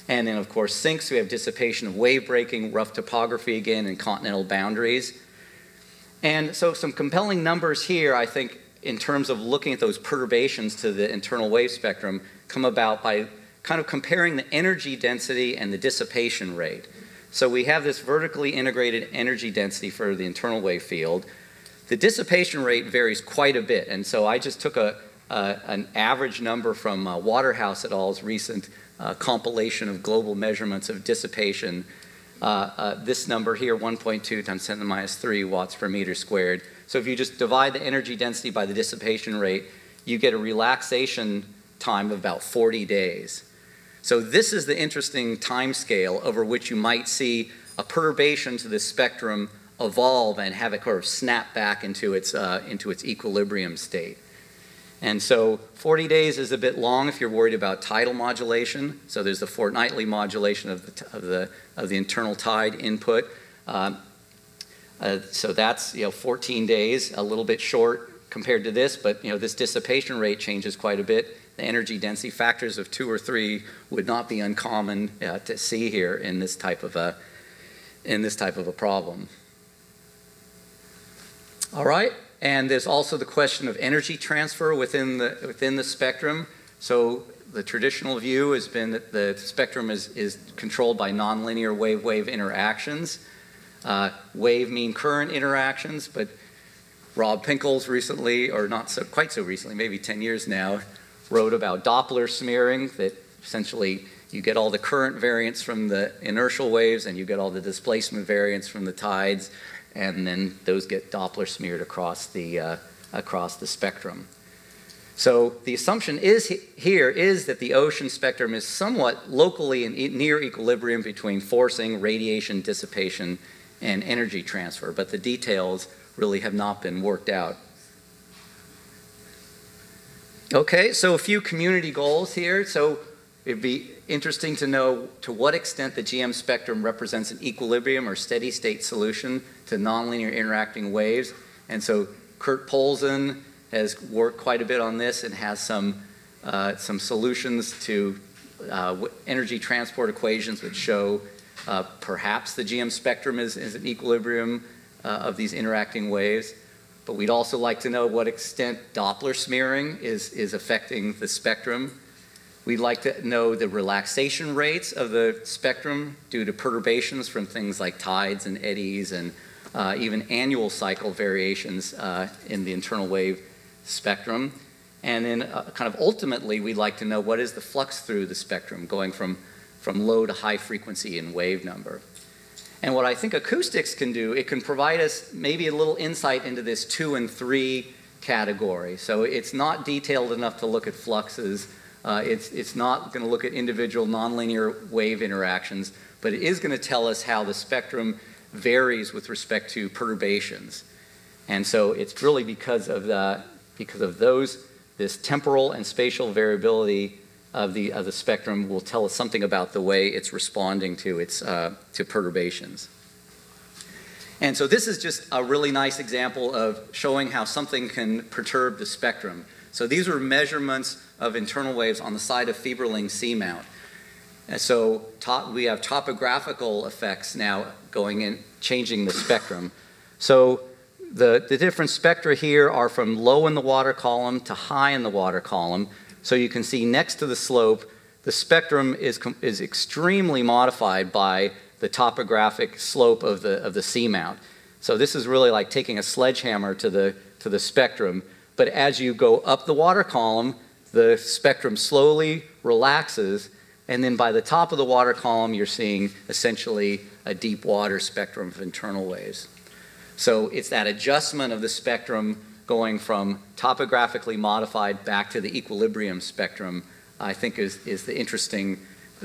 F: And then, of course, sinks, we have dissipation of wave breaking, rough topography again, and continental boundaries. And so, some compelling numbers here, I think, in terms of looking at those perturbations to the internal wave spectrum, come about by kind of comparing the energy density and the dissipation rate. So we have this vertically integrated energy density for the internal wave field. The dissipation rate varies quite a bit, and so I just took a, an average number from uh, Waterhouse et al.'s recent uh, compilation of global measurements of dissipation. Uh, uh this number here, 1.2 times 10 to the minus 3 watts per meter squared. So if you just divide the energy density by the dissipation rate, you get a relaxation time of about 40 days. So this is the interesting time scale over which you might see a perturbation to the spectrum evolve and have it sort of snap back into its, uh, into its equilibrium state. And so 40 days is a bit long if you're worried about tidal modulation. So there's the fortnightly modulation of the, of the, of the internal tide input. Um, uh, so that's you know 14 days, a little bit short compared to this, but you know this dissipation rate changes quite a bit the energy density factors of two or three would not be uncommon uh, to see here in this type of a in this type of a problem. All right, and there's also the question of energy transfer within the within the spectrum. So the traditional view has been that the spectrum is, is controlled by nonlinear wave-wave interactions, uh, wave mean current interactions, but Rob Pinkels recently, or not so quite so recently, maybe 10 years now, wrote about Doppler smearing, that essentially you get all the current variance from the inertial waves and you get all the displacement variance from the tides, and then those get Doppler smeared across the, uh, across the spectrum. So the assumption is here is that the ocean spectrum is somewhat locally in near equilibrium between forcing, radiation, dissipation, and energy transfer, but the details really have not been worked out. Okay, so a few community goals here. So it'd be interesting to know to what extent the GM spectrum represents an equilibrium or steady state solution to nonlinear interacting waves. And so Kurt Polzin has worked quite a bit on this and has some, uh, some solutions to uh, energy transport equations which show uh, perhaps the GM spectrum is, is an equilibrium uh, of these interacting waves. But we'd also like to know what extent Doppler smearing is, is affecting the spectrum. We'd like to know the relaxation rates of the spectrum due to perturbations from things like tides and eddies and uh, even annual cycle variations uh, in the internal wave spectrum. And then uh, kind of ultimately, we'd like to know what is the flux through the spectrum going from, from low to high frequency in wave number. And what I think acoustics can do, it can provide us maybe a little insight into this two and three category. So it's not detailed enough to look at fluxes. Uh, it's, it's not going to look at individual nonlinear wave interactions, but it is going to tell us how the spectrum varies with respect to perturbations. And so it's really because of, the, because of those, this temporal and spatial variability of the, of the spectrum will tell us something about the way it's responding to, its, uh, to perturbations. And so this is just a really nice example of showing how something can perturb the spectrum. So these are measurements of internal waves on the side of Fieberling seamount. And so top, we have topographical effects now going in, changing the spectrum. So the, the different spectra here are from low in the water column to high in the water column. So you can see next to the slope, the spectrum is, is extremely modified by the topographic slope of the, of the seamount. So this is really like taking a sledgehammer to the, to the spectrum. But as you go up the water column, the spectrum slowly relaxes, and then by the top of the water column, you're seeing essentially a deep water spectrum of internal waves. So it's that adjustment of the spectrum going from topographically modified back to the equilibrium spectrum, I think is, is the interesting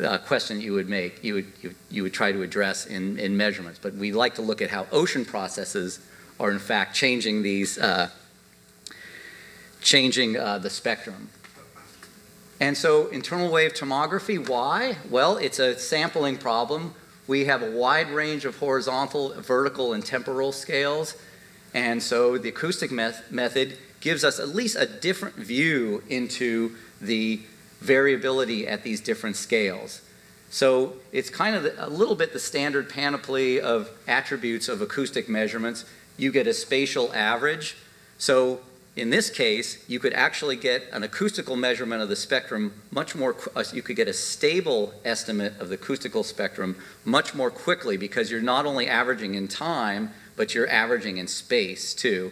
F: uh, question you would make, you would, you, you would try to address in, in measurements. But we like to look at how ocean processes are in fact changing these, uh, changing uh, the spectrum. And so internal wave tomography, why? Well, it's a sampling problem. We have a wide range of horizontal, vertical, and temporal scales. And so the acoustic method gives us at least a different view into the variability at these different scales. So it's kind of a little bit the standard panoply of attributes of acoustic measurements. You get a spatial average. So in this case, you could actually get an acoustical measurement of the spectrum much more, uh, you could get a stable estimate of the acoustical spectrum much more quickly because you're not only averaging in time, but you're averaging in space too.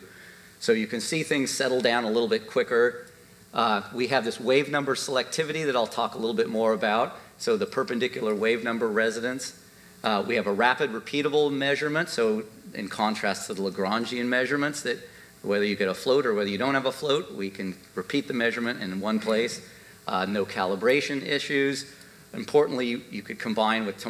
F: So you can see things settle down a little bit quicker. Uh, we have this wave number selectivity that I'll talk a little bit more about. So the perpendicular wave number resonance. Uh, we have a rapid repeatable measurement. So in contrast to the Lagrangian measurements that whether you get a float or whether you don't have a float, we can repeat the measurement in one place. Uh, no calibration issues. Importantly, you, you could combine with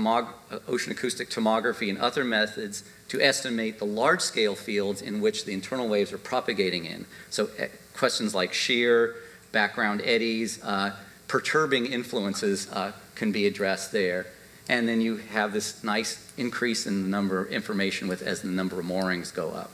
F: ocean acoustic tomography and other methods to estimate the large scale fields in which the internal waves are propagating in. So uh, questions like shear, background eddies, uh, perturbing influences uh, can be addressed there. And then you have this nice increase in the number of information with as the number of moorings go up.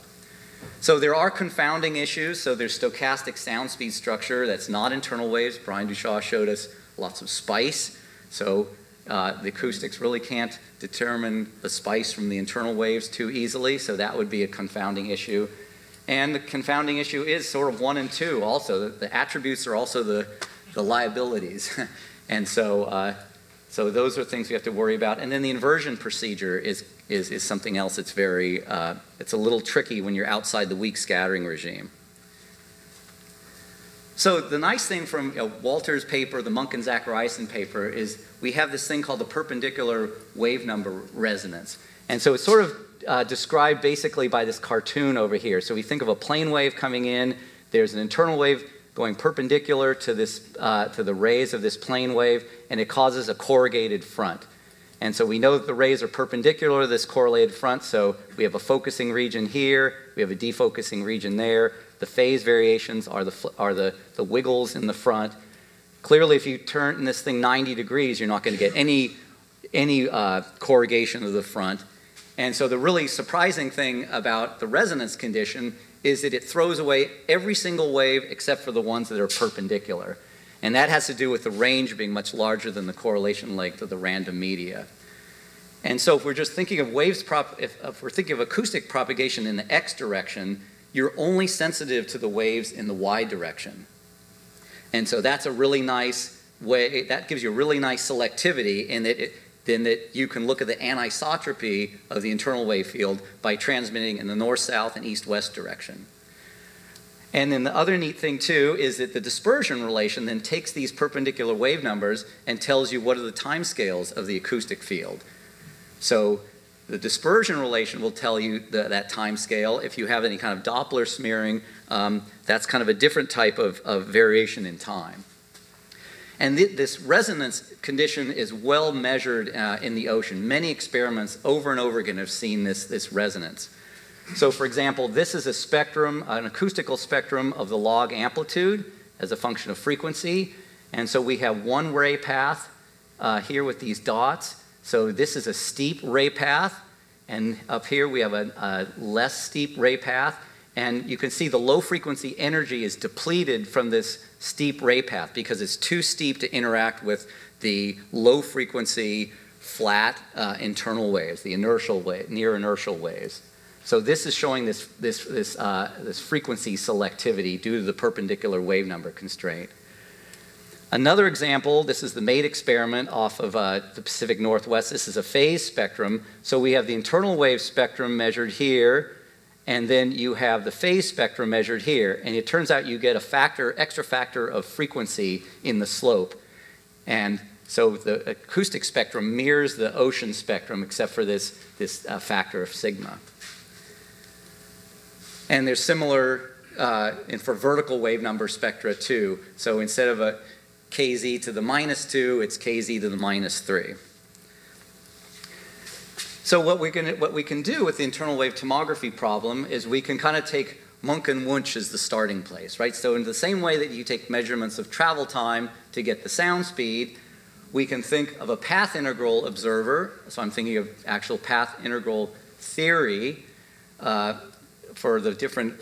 F: So there are confounding issues. So there's stochastic sound speed structure that's not internal waves. Brian Dushaw showed us lots of spice. So uh, the acoustics really can't determine the spice from the internal waves too easily. So that would be a confounding issue. And the confounding issue is sort of one and two also. The, the attributes are also the, the liabilities. and so, uh, so those are things we have to worry about. And then the inversion procedure is, is, is something else that's very, uh, it's a little tricky when you're outside the weak scattering regime. So the nice thing from you know, Walter's paper, the Munk and Zachariasen paper, is we have this thing called the perpendicular wave number resonance. And so it's sort of uh, described basically by this cartoon over here. So we think of a plane wave coming in. There's an internal wave going perpendicular to this uh, to the rays of this plane wave, and it causes a corrugated front. And so we know that the rays are perpendicular to this correlated front. So we have a focusing region here. We have a defocusing region there. The phase variations are the are the the wiggles in the front. Clearly, if you turn this thing 90 degrees, you're not going to get any any uh, corrugation of the front. And so the really surprising thing about the resonance condition is that it throws away every single wave except for the ones that are perpendicular. And that has to do with the range being much larger than the correlation length of the random media. And so if we're just thinking of waves, prop, if, if we're thinking of acoustic propagation in the x direction, you're only sensitive to the waves in the y direction. And so that's a really nice way, that gives you a really nice selectivity in that it, then that you can look at the anisotropy of the internal wave field by transmitting in the north-south and east-west direction. And then the other neat thing too is that the dispersion relation then takes these perpendicular wave numbers and tells you what are the time scales of the acoustic field. So the dispersion relation will tell you the, that time scale. If you have any kind of Doppler smearing, um, that's kind of a different type of, of variation in time. And th this resonance condition is well measured uh, in the ocean. Many experiments over and over again have seen this, this resonance. So, for example, this is a spectrum, an acoustical spectrum of the log amplitude as a function of frequency. And so we have one ray path uh, here with these dots. So this is a steep ray path. And up here we have a, a less steep ray path. And you can see the low frequency energy is depleted from this steep ray path because it's too steep to interact with the low frequency flat uh, internal waves, the inertial wave, near inertial waves. So this is showing this, this, this, uh, this frequency selectivity due to the perpendicular wave number constraint. Another example, this is the MATE experiment off of uh, the Pacific Northwest. This is a phase spectrum. So we have the internal wave spectrum measured here, and then you have the phase spectrum measured here. And it turns out you get a factor, extra factor of frequency in the slope. And so the acoustic spectrum mirrors the ocean spectrum except for this, this uh, factor of sigma. And there's similar uh, and for vertical wave number spectra too. So instead of a kz to the minus 2, it's kz to the minus 3. So what we can what we can do with the internal wave tomography problem is we can kind of take Munk and Wunsch as the starting place, right? So in the same way that you take measurements of travel time to get the sound speed, we can think of a path integral observer. So I'm thinking of actual path integral theory uh, for the different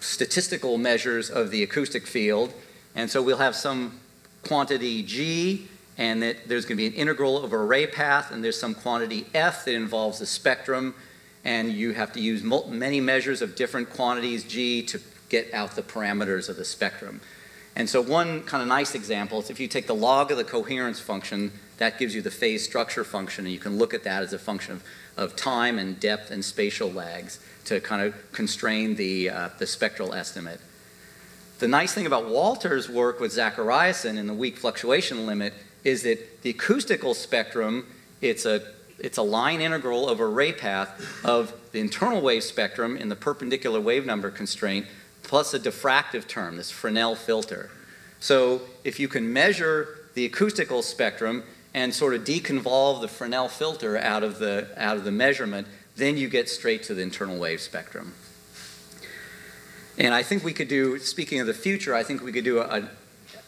F: statistical measures of the acoustic field. And so we'll have some quantity g, and that there's going to be an integral over a ray path, and there's some quantity f that involves the spectrum, and you have to use many measures of different quantities g to get out the parameters of the spectrum. And so one kind of nice example is if you take the log of the coherence function, that gives you the phase structure function, and you can look at that as a function of, of time and depth and spatial lags to kind of constrain the, uh, the spectral estimate. The nice thing about Walter's work with Zachariasen in the weak fluctuation limit is that the acoustical spectrum, it's a, it's a line integral over a ray path of the internal wave spectrum in the perpendicular wave number constraint plus a diffractive term, this Fresnel filter. So if you can measure the acoustical spectrum and sort of deconvolve the Fresnel filter out of the, out of the measurement, then you get straight to the internal wave spectrum. And I think we could do, speaking of the future, I think we could do a, an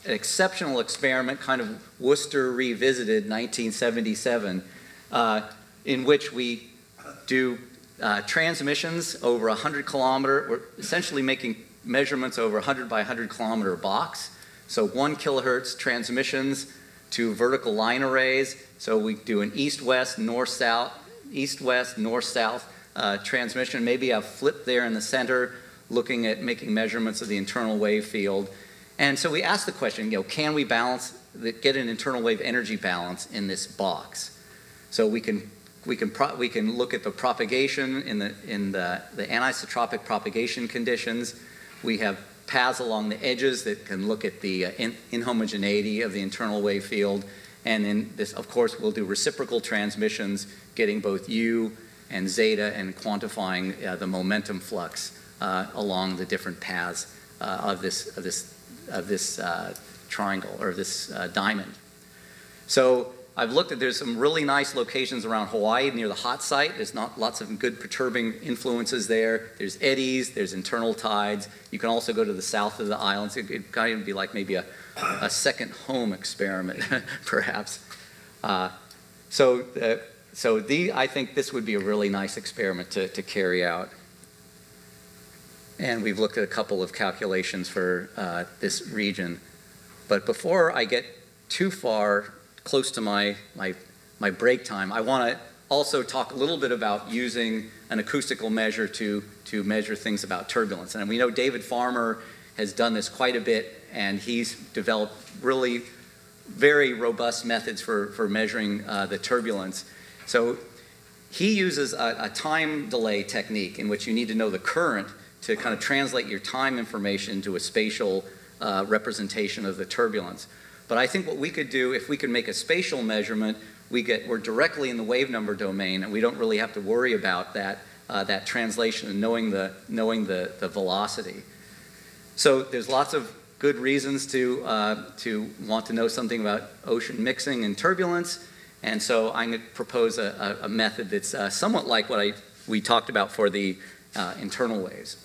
F: exceptional experiment, kind of Worcester Revisited 1977, uh, in which we do uh, transmissions over a 100 kilometer, we're essentially making measurements over 100 by 100 kilometer box. So one kilohertz transmissions to vertical line arrays. So we do an east-west, north-south, east-west, north-south uh, transmission. Maybe a flip there in the center looking at making measurements of the internal wave field. And so we asked the question, you know, can we balance, the, get an internal wave energy balance in this box? So we can, we can, we can look at the propagation in the, in the, the anisotropic propagation conditions. We have paths along the edges that can look at the uh, in, inhomogeneity of the internal wave field. And then this, of course, we'll do reciprocal transmissions, getting both U and zeta and quantifying uh, the momentum flux uh, along the different paths uh, of this, of this, of this uh, triangle or this uh, diamond. So I've looked at, there's some really nice locations around Hawaii near the hot site. There's not lots of good perturbing influences there. There's eddies, there's internal tides. You can also go to the south of the islands. It, it kind of be like maybe a, a second home experiment, perhaps. Uh, so, uh, so the, I think this would be a really nice experiment to, to carry out. And we've looked at a couple of calculations for uh, this region. But before I get too far close to my, my, my break time, I want to also talk a little bit about using an acoustical measure to, to measure things about turbulence. And we know David Farmer has done this quite a bit, and he's developed really very robust methods for, for measuring uh, the turbulence. So he uses a, a time delay technique in which you need to know the current to kind of translate your time information to a spatial uh, representation of the turbulence. But I think what we could do, if we could make a spatial measurement, we get, we're directly in the wave number domain, and we don't really have to worry about that, uh, that translation and knowing, the, knowing the, the velocity. So there's lots of good reasons to, uh, to want to know something about ocean mixing and turbulence. And so I'm going to propose a, a, a method that's uh, somewhat like what I, we talked about for the uh, internal waves.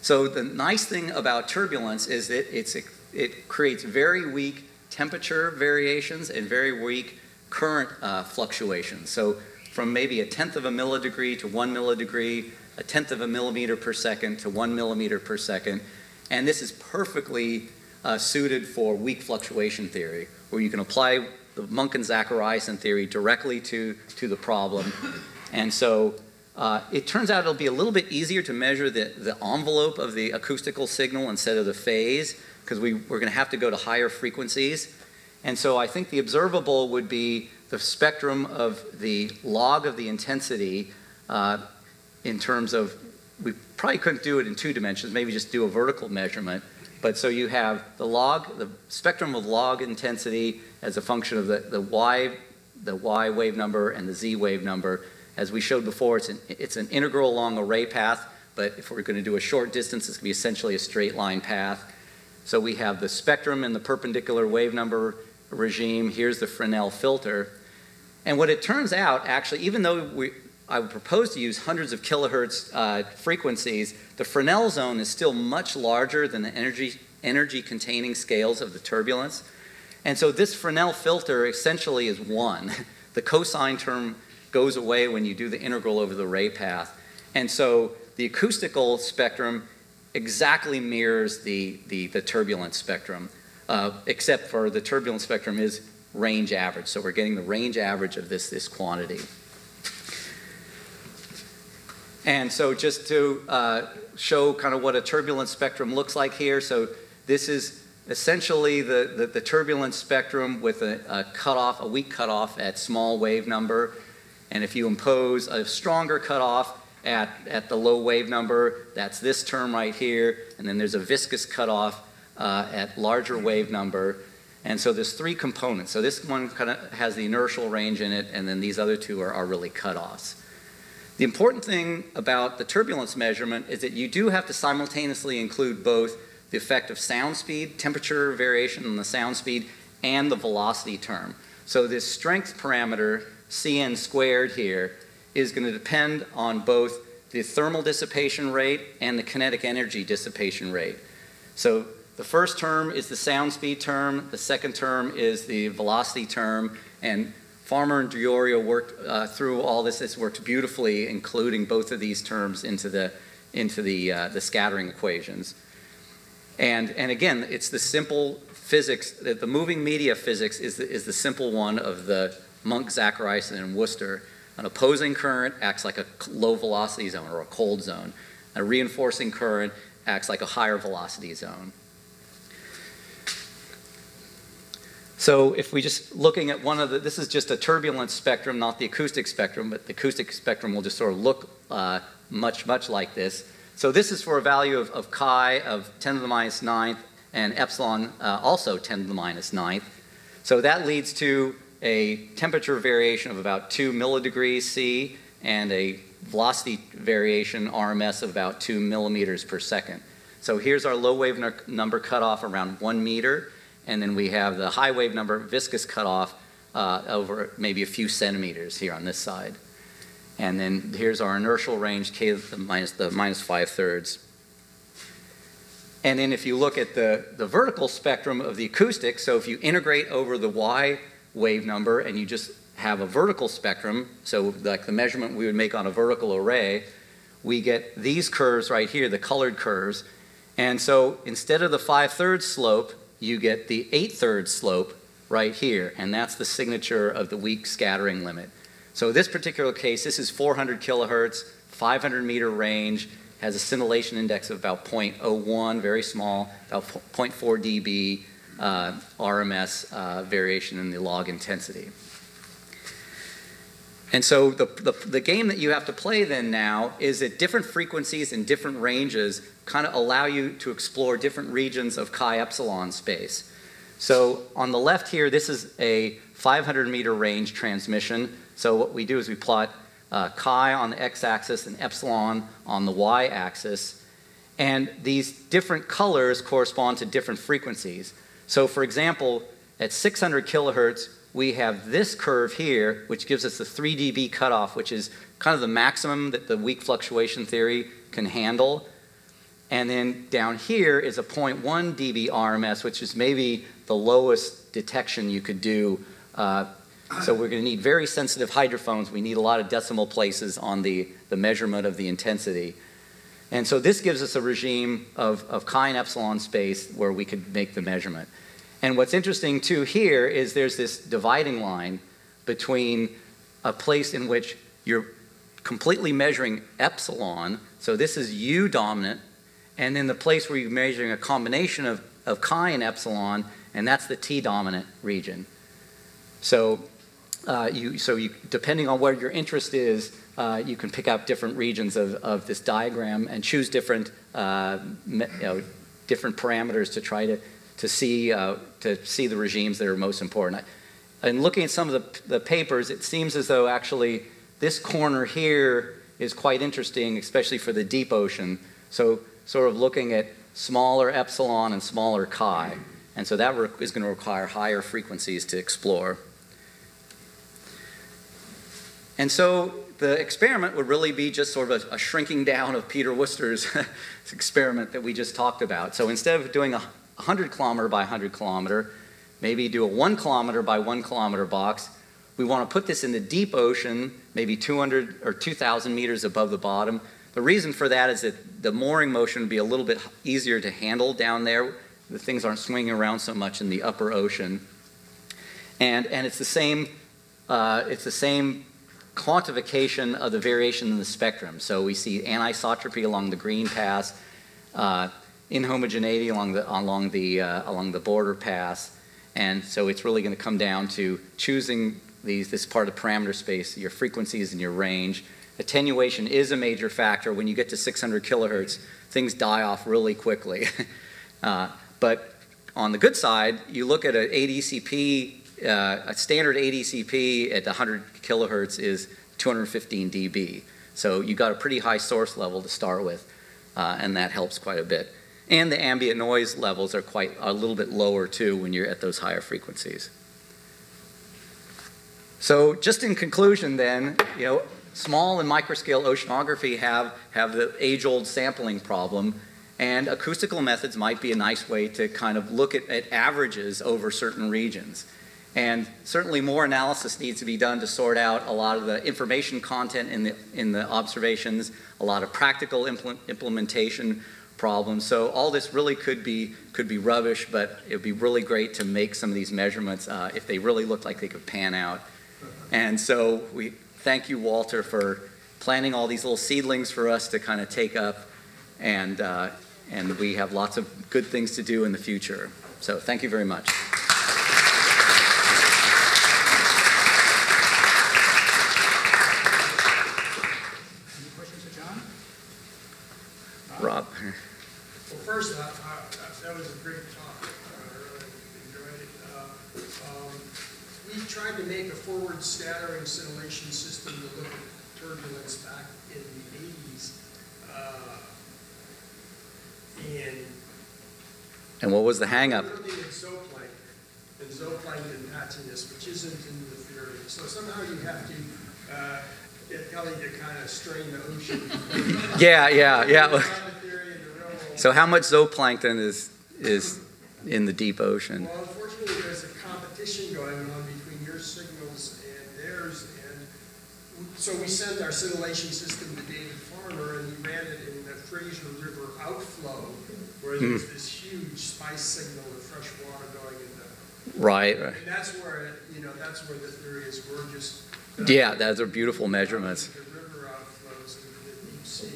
F: So the nice thing about turbulence is that it's, it creates very weak temperature variations and very weak current uh, fluctuations. So from maybe a tenth of a millidegree to one millidegree, a tenth of a millimeter per second to one millimeter per second. And this is perfectly uh, suited for weak fluctuation theory, where you can apply the Munk and Zachariasen theory directly to, to the problem. And so uh, it turns out it'll be a little bit easier to measure the, the envelope of the acoustical signal instead of the phase, because we, we're going to have to go to higher frequencies. And so I think the observable would be the spectrum of the log of the intensity uh, in terms of, we probably couldn't do it in two dimensions, maybe just do a vertical measurement. But so you have the log, the spectrum of log intensity as a function of the, the y, the y wave number and the z wave number. As we showed before, it's an, it's an integral along a ray path, but if we're going to do a short distance, it's going to be essentially a straight line path. So we have the spectrum and the perpendicular wave number regime. Here's the Fresnel filter. And what it turns out, actually, even though we, I would propose to use hundreds of kilohertz uh, frequencies, the Fresnel zone is still much larger than the energy, energy containing scales of the turbulence. And so this Fresnel filter essentially is one. The cosine term goes away when you do the integral over the ray path. And so the acoustical spectrum exactly mirrors the, the, the turbulence spectrum, uh, except for the turbulence spectrum is range average. So we're getting the range average of this, this quantity. And so just to uh, show kind of what a turbulence spectrum looks like here, so this is essentially the, the, the turbulence spectrum with a, a cutoff, a weak cutoff at small wave number. And if you impose a stronger cutoff at, at the low wave number, that's this term right here. And then there's a viscous cutoff uh, at larger wave number. And so there's three components. So this one kind of has the inertial range in it, and then these other two are, are really cutoffs. The important thing about the turbulence measurement is that you do have to simultaneously include both the effect of sound speed, temperature variation in the sound speed, and the velocity term. So this strength parameter, Cn squared here, is going to depend on both the thermal dissipation rate and the kinetic energy dissipation rate. So the first term is the sound speed term, the second term is the velocity term, and Farmer and Di Iorio worked uh, through all this. This worked beautifully, including both of these terms into the into the uh, the scattering equations. And and again, it's the simple physics. The, the moving media physics is the, is the simple one of the Munk, Zachariasen, and Worcester. An opposing current acts like a low velocity zone or a cold zone. A reinforcing current acts like a higher velocity zone. So if we just looking at one of the, this is just a turbulence spectrum, not the acoustic spectrum, but the acoustic spectrum will just sort of look uh, much, much like this. So this is for a value of, of chi of 10 to the minus ninth and epsilon uh, also 10 to the minus ninth. So that leads to a temperature variation of about 2 millidegrees C and a velocity variation RMS of about 2 millimeters per second. So here's our low wave number cutoff around 1 meter and then we have the high wave number viscous cutoff uh, over maybe a few centimeters here on this side. And then here's our inertial range, k the minus, the minus 5 thirds. And then if you look at the, the vertical spectrum of the acoustic, so if you integrate over the y wave number and you just have a vertical spectrum, so like the measurement we would make on a vertical array, we get these curves right here, the colored curves. And so instead of the 5 thirds slope, you get the 8 thirds slope right here, and that's the signature of the weak scattering limit. So this particular case, this is 400 kilohertz, 500 meter range, has a scintillation index of about 0.01, very small, about 0.4 dB uh, RMS uh, variation in the log intensity. And so the, the, the, game that you have to play then now is at different frequencies and different ranges kind of allow you to explore different regions of chi epsilon space. So on the left here, this is a 500 meter range transmission. So what we do is we plot uh, chi on the x-axis and epsilon on the y-axis. And these different colors correspond to different frequencies. So for example, at 600 kilohertz, we have this curve here, which gives us the 3 dB cutoff, which is kind of the maximum that the weak fluctuation theory can handle. And then down here is a 0.1 dB RMS, which is maybe the lowest detection you could do. Uh, so we're going to need very sensitive hydrophones. We need a lot of decimal places on the, the measurement of the intensity. And so this gives us a regime of, of chi epsilon space where we could make the measurement. And what's interesting too here is there's this dividing line between a place in which you're completely measuring epsilon, so this is U dominant, and then the place where you're measuring a combination of, of chi and epsilon, and that's the T dominant region. So uh, you, so you, depending on where your interest is, uh, you can pick out different regions of, of this diagram and choose different, uh, you know, different parameters to try to, to, see, uh, to see the regimes that are most important. And looking at some of the, the papers, it seems as though actually this corner here is quite interesting, especially for the deep ocean. So sort of looking at smaller epsilon and smaller chi. And so that is going to require higher frequencies to explore. And so the experiment would really be just sort of a, a shrinking down of Peter Worcester's experiment that we just talked about. So instead of doing a 100 kilometer by 100 kilometer, maybe do a 1 kilometer by 1 kilometer box. We want to put this in the deep ocean, maybe 200 or 2,000 meters above the bottom. The reason for that is that the mooring motion would be a little bit easier to handle down there. The things aren't swinging around so much in the upper ocean. And, and it's the same, uh, it's the same quantification of the variation in the spectrum. So we see anisotropy along the green pass, uh, inhomogeneity along the along the uh, along the border pass, and so it's really going to come down to choosing these this part of the parameter space, your frequencies and your range. Attenuation is a major factor. When you get to 600 kilohertz, things die off really quickly. uh, but on the good side, you look at an ADCP uh, a standard ADCP at 100 kilohertz is 215 dB. So you've got a pretty high source level to start with, uh, and that helps quite a bit. And the ambient noise levels are quite a little bit lower too when you're at those higher frequencies. So just in conclusion, then, you know, small and microscale oceanography have have the age-old sampling problem, and acoustical methods might be a nice way to kind of look at, at averages over certain regions. And certainly more analysis needs to be done to sort out a lot of the information content in the, in the observations, a lot of practical implement, implementation problems. So all this really could be, could be rubbish, but it would be really great to make some of these measurements uh, if they really look like they could pan out. And so we thank you, Walter, for planting all these little seedlings for us to kind of take up. And, uh, and we have lots of good things to do in the future. So thank you very much.
A: Any questions for John?
F: Rob.
E: Well, first, I, I, that- that was a great talk. I really enjoyed it. Uh, um, We make a forward scattering scintillation system to look at turbulence back in the eighties. Uh, And
F: And what was the hangup?
E: We're zooplankton and zooplankton patchiness, which isn't in the theory. So somehow you have to uh, get Kelly to kind of strain the ocean.
F: Yeah, yeah, yeah.
E: The theory and the real world.
F: So how much zooplankton is is in the deep ocean?
E: Well, unfortunately, there's a competition going on between your signals and theirs, and so we sent our scintillation system to David Farmer, and he ran it in the Fraser River outflow, where there's mm. this huge spice signal of fresh water going into,
F: Right. right.
E: and that's where, it- you know, that's where the theory is, we're just.
F: Yeah, those are beautiful measurements.
E: The river outflows into the deep sea.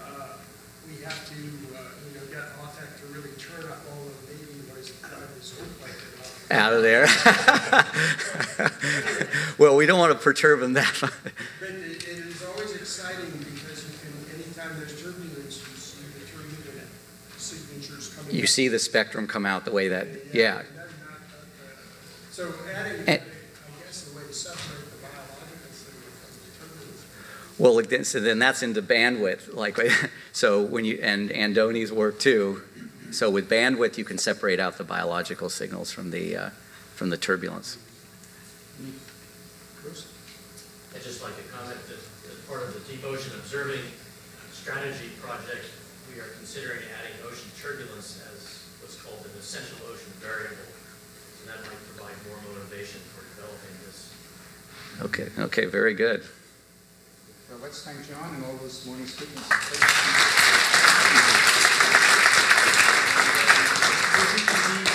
E: Uh, We have to, uh, you know, get AUTEC to really turn up all the baby noise to drive the zooplankton out.
F: Of there. well, we don't want to perturb them that much.
E: But it, it is always exciting because you can, anytime there's turbulence, you see the turbulent signatures coming.
F: You see the spectrum come out the way that, yeah.
E: Not- uh, So adding,
F: And-
E: I guess, the way to separate the biological signal from the turbulence.
F: Well, then- so then that's into bandwidth, like, so when you, and Andone's work too. So with bandwidth, you can separate out the biological signals from the, uh, from the turbulence.
A: Bruce?
G: I'd just like to comment that as part of the Deep Ocean Observing Strategy Project, we are considering adding ocean turbulence as what's called an essential ocean variable. So that might provide more motivation for developing this
F: Okay, okay, very good.
A: Well, let's thank John and all those morning speakers. Obrigado.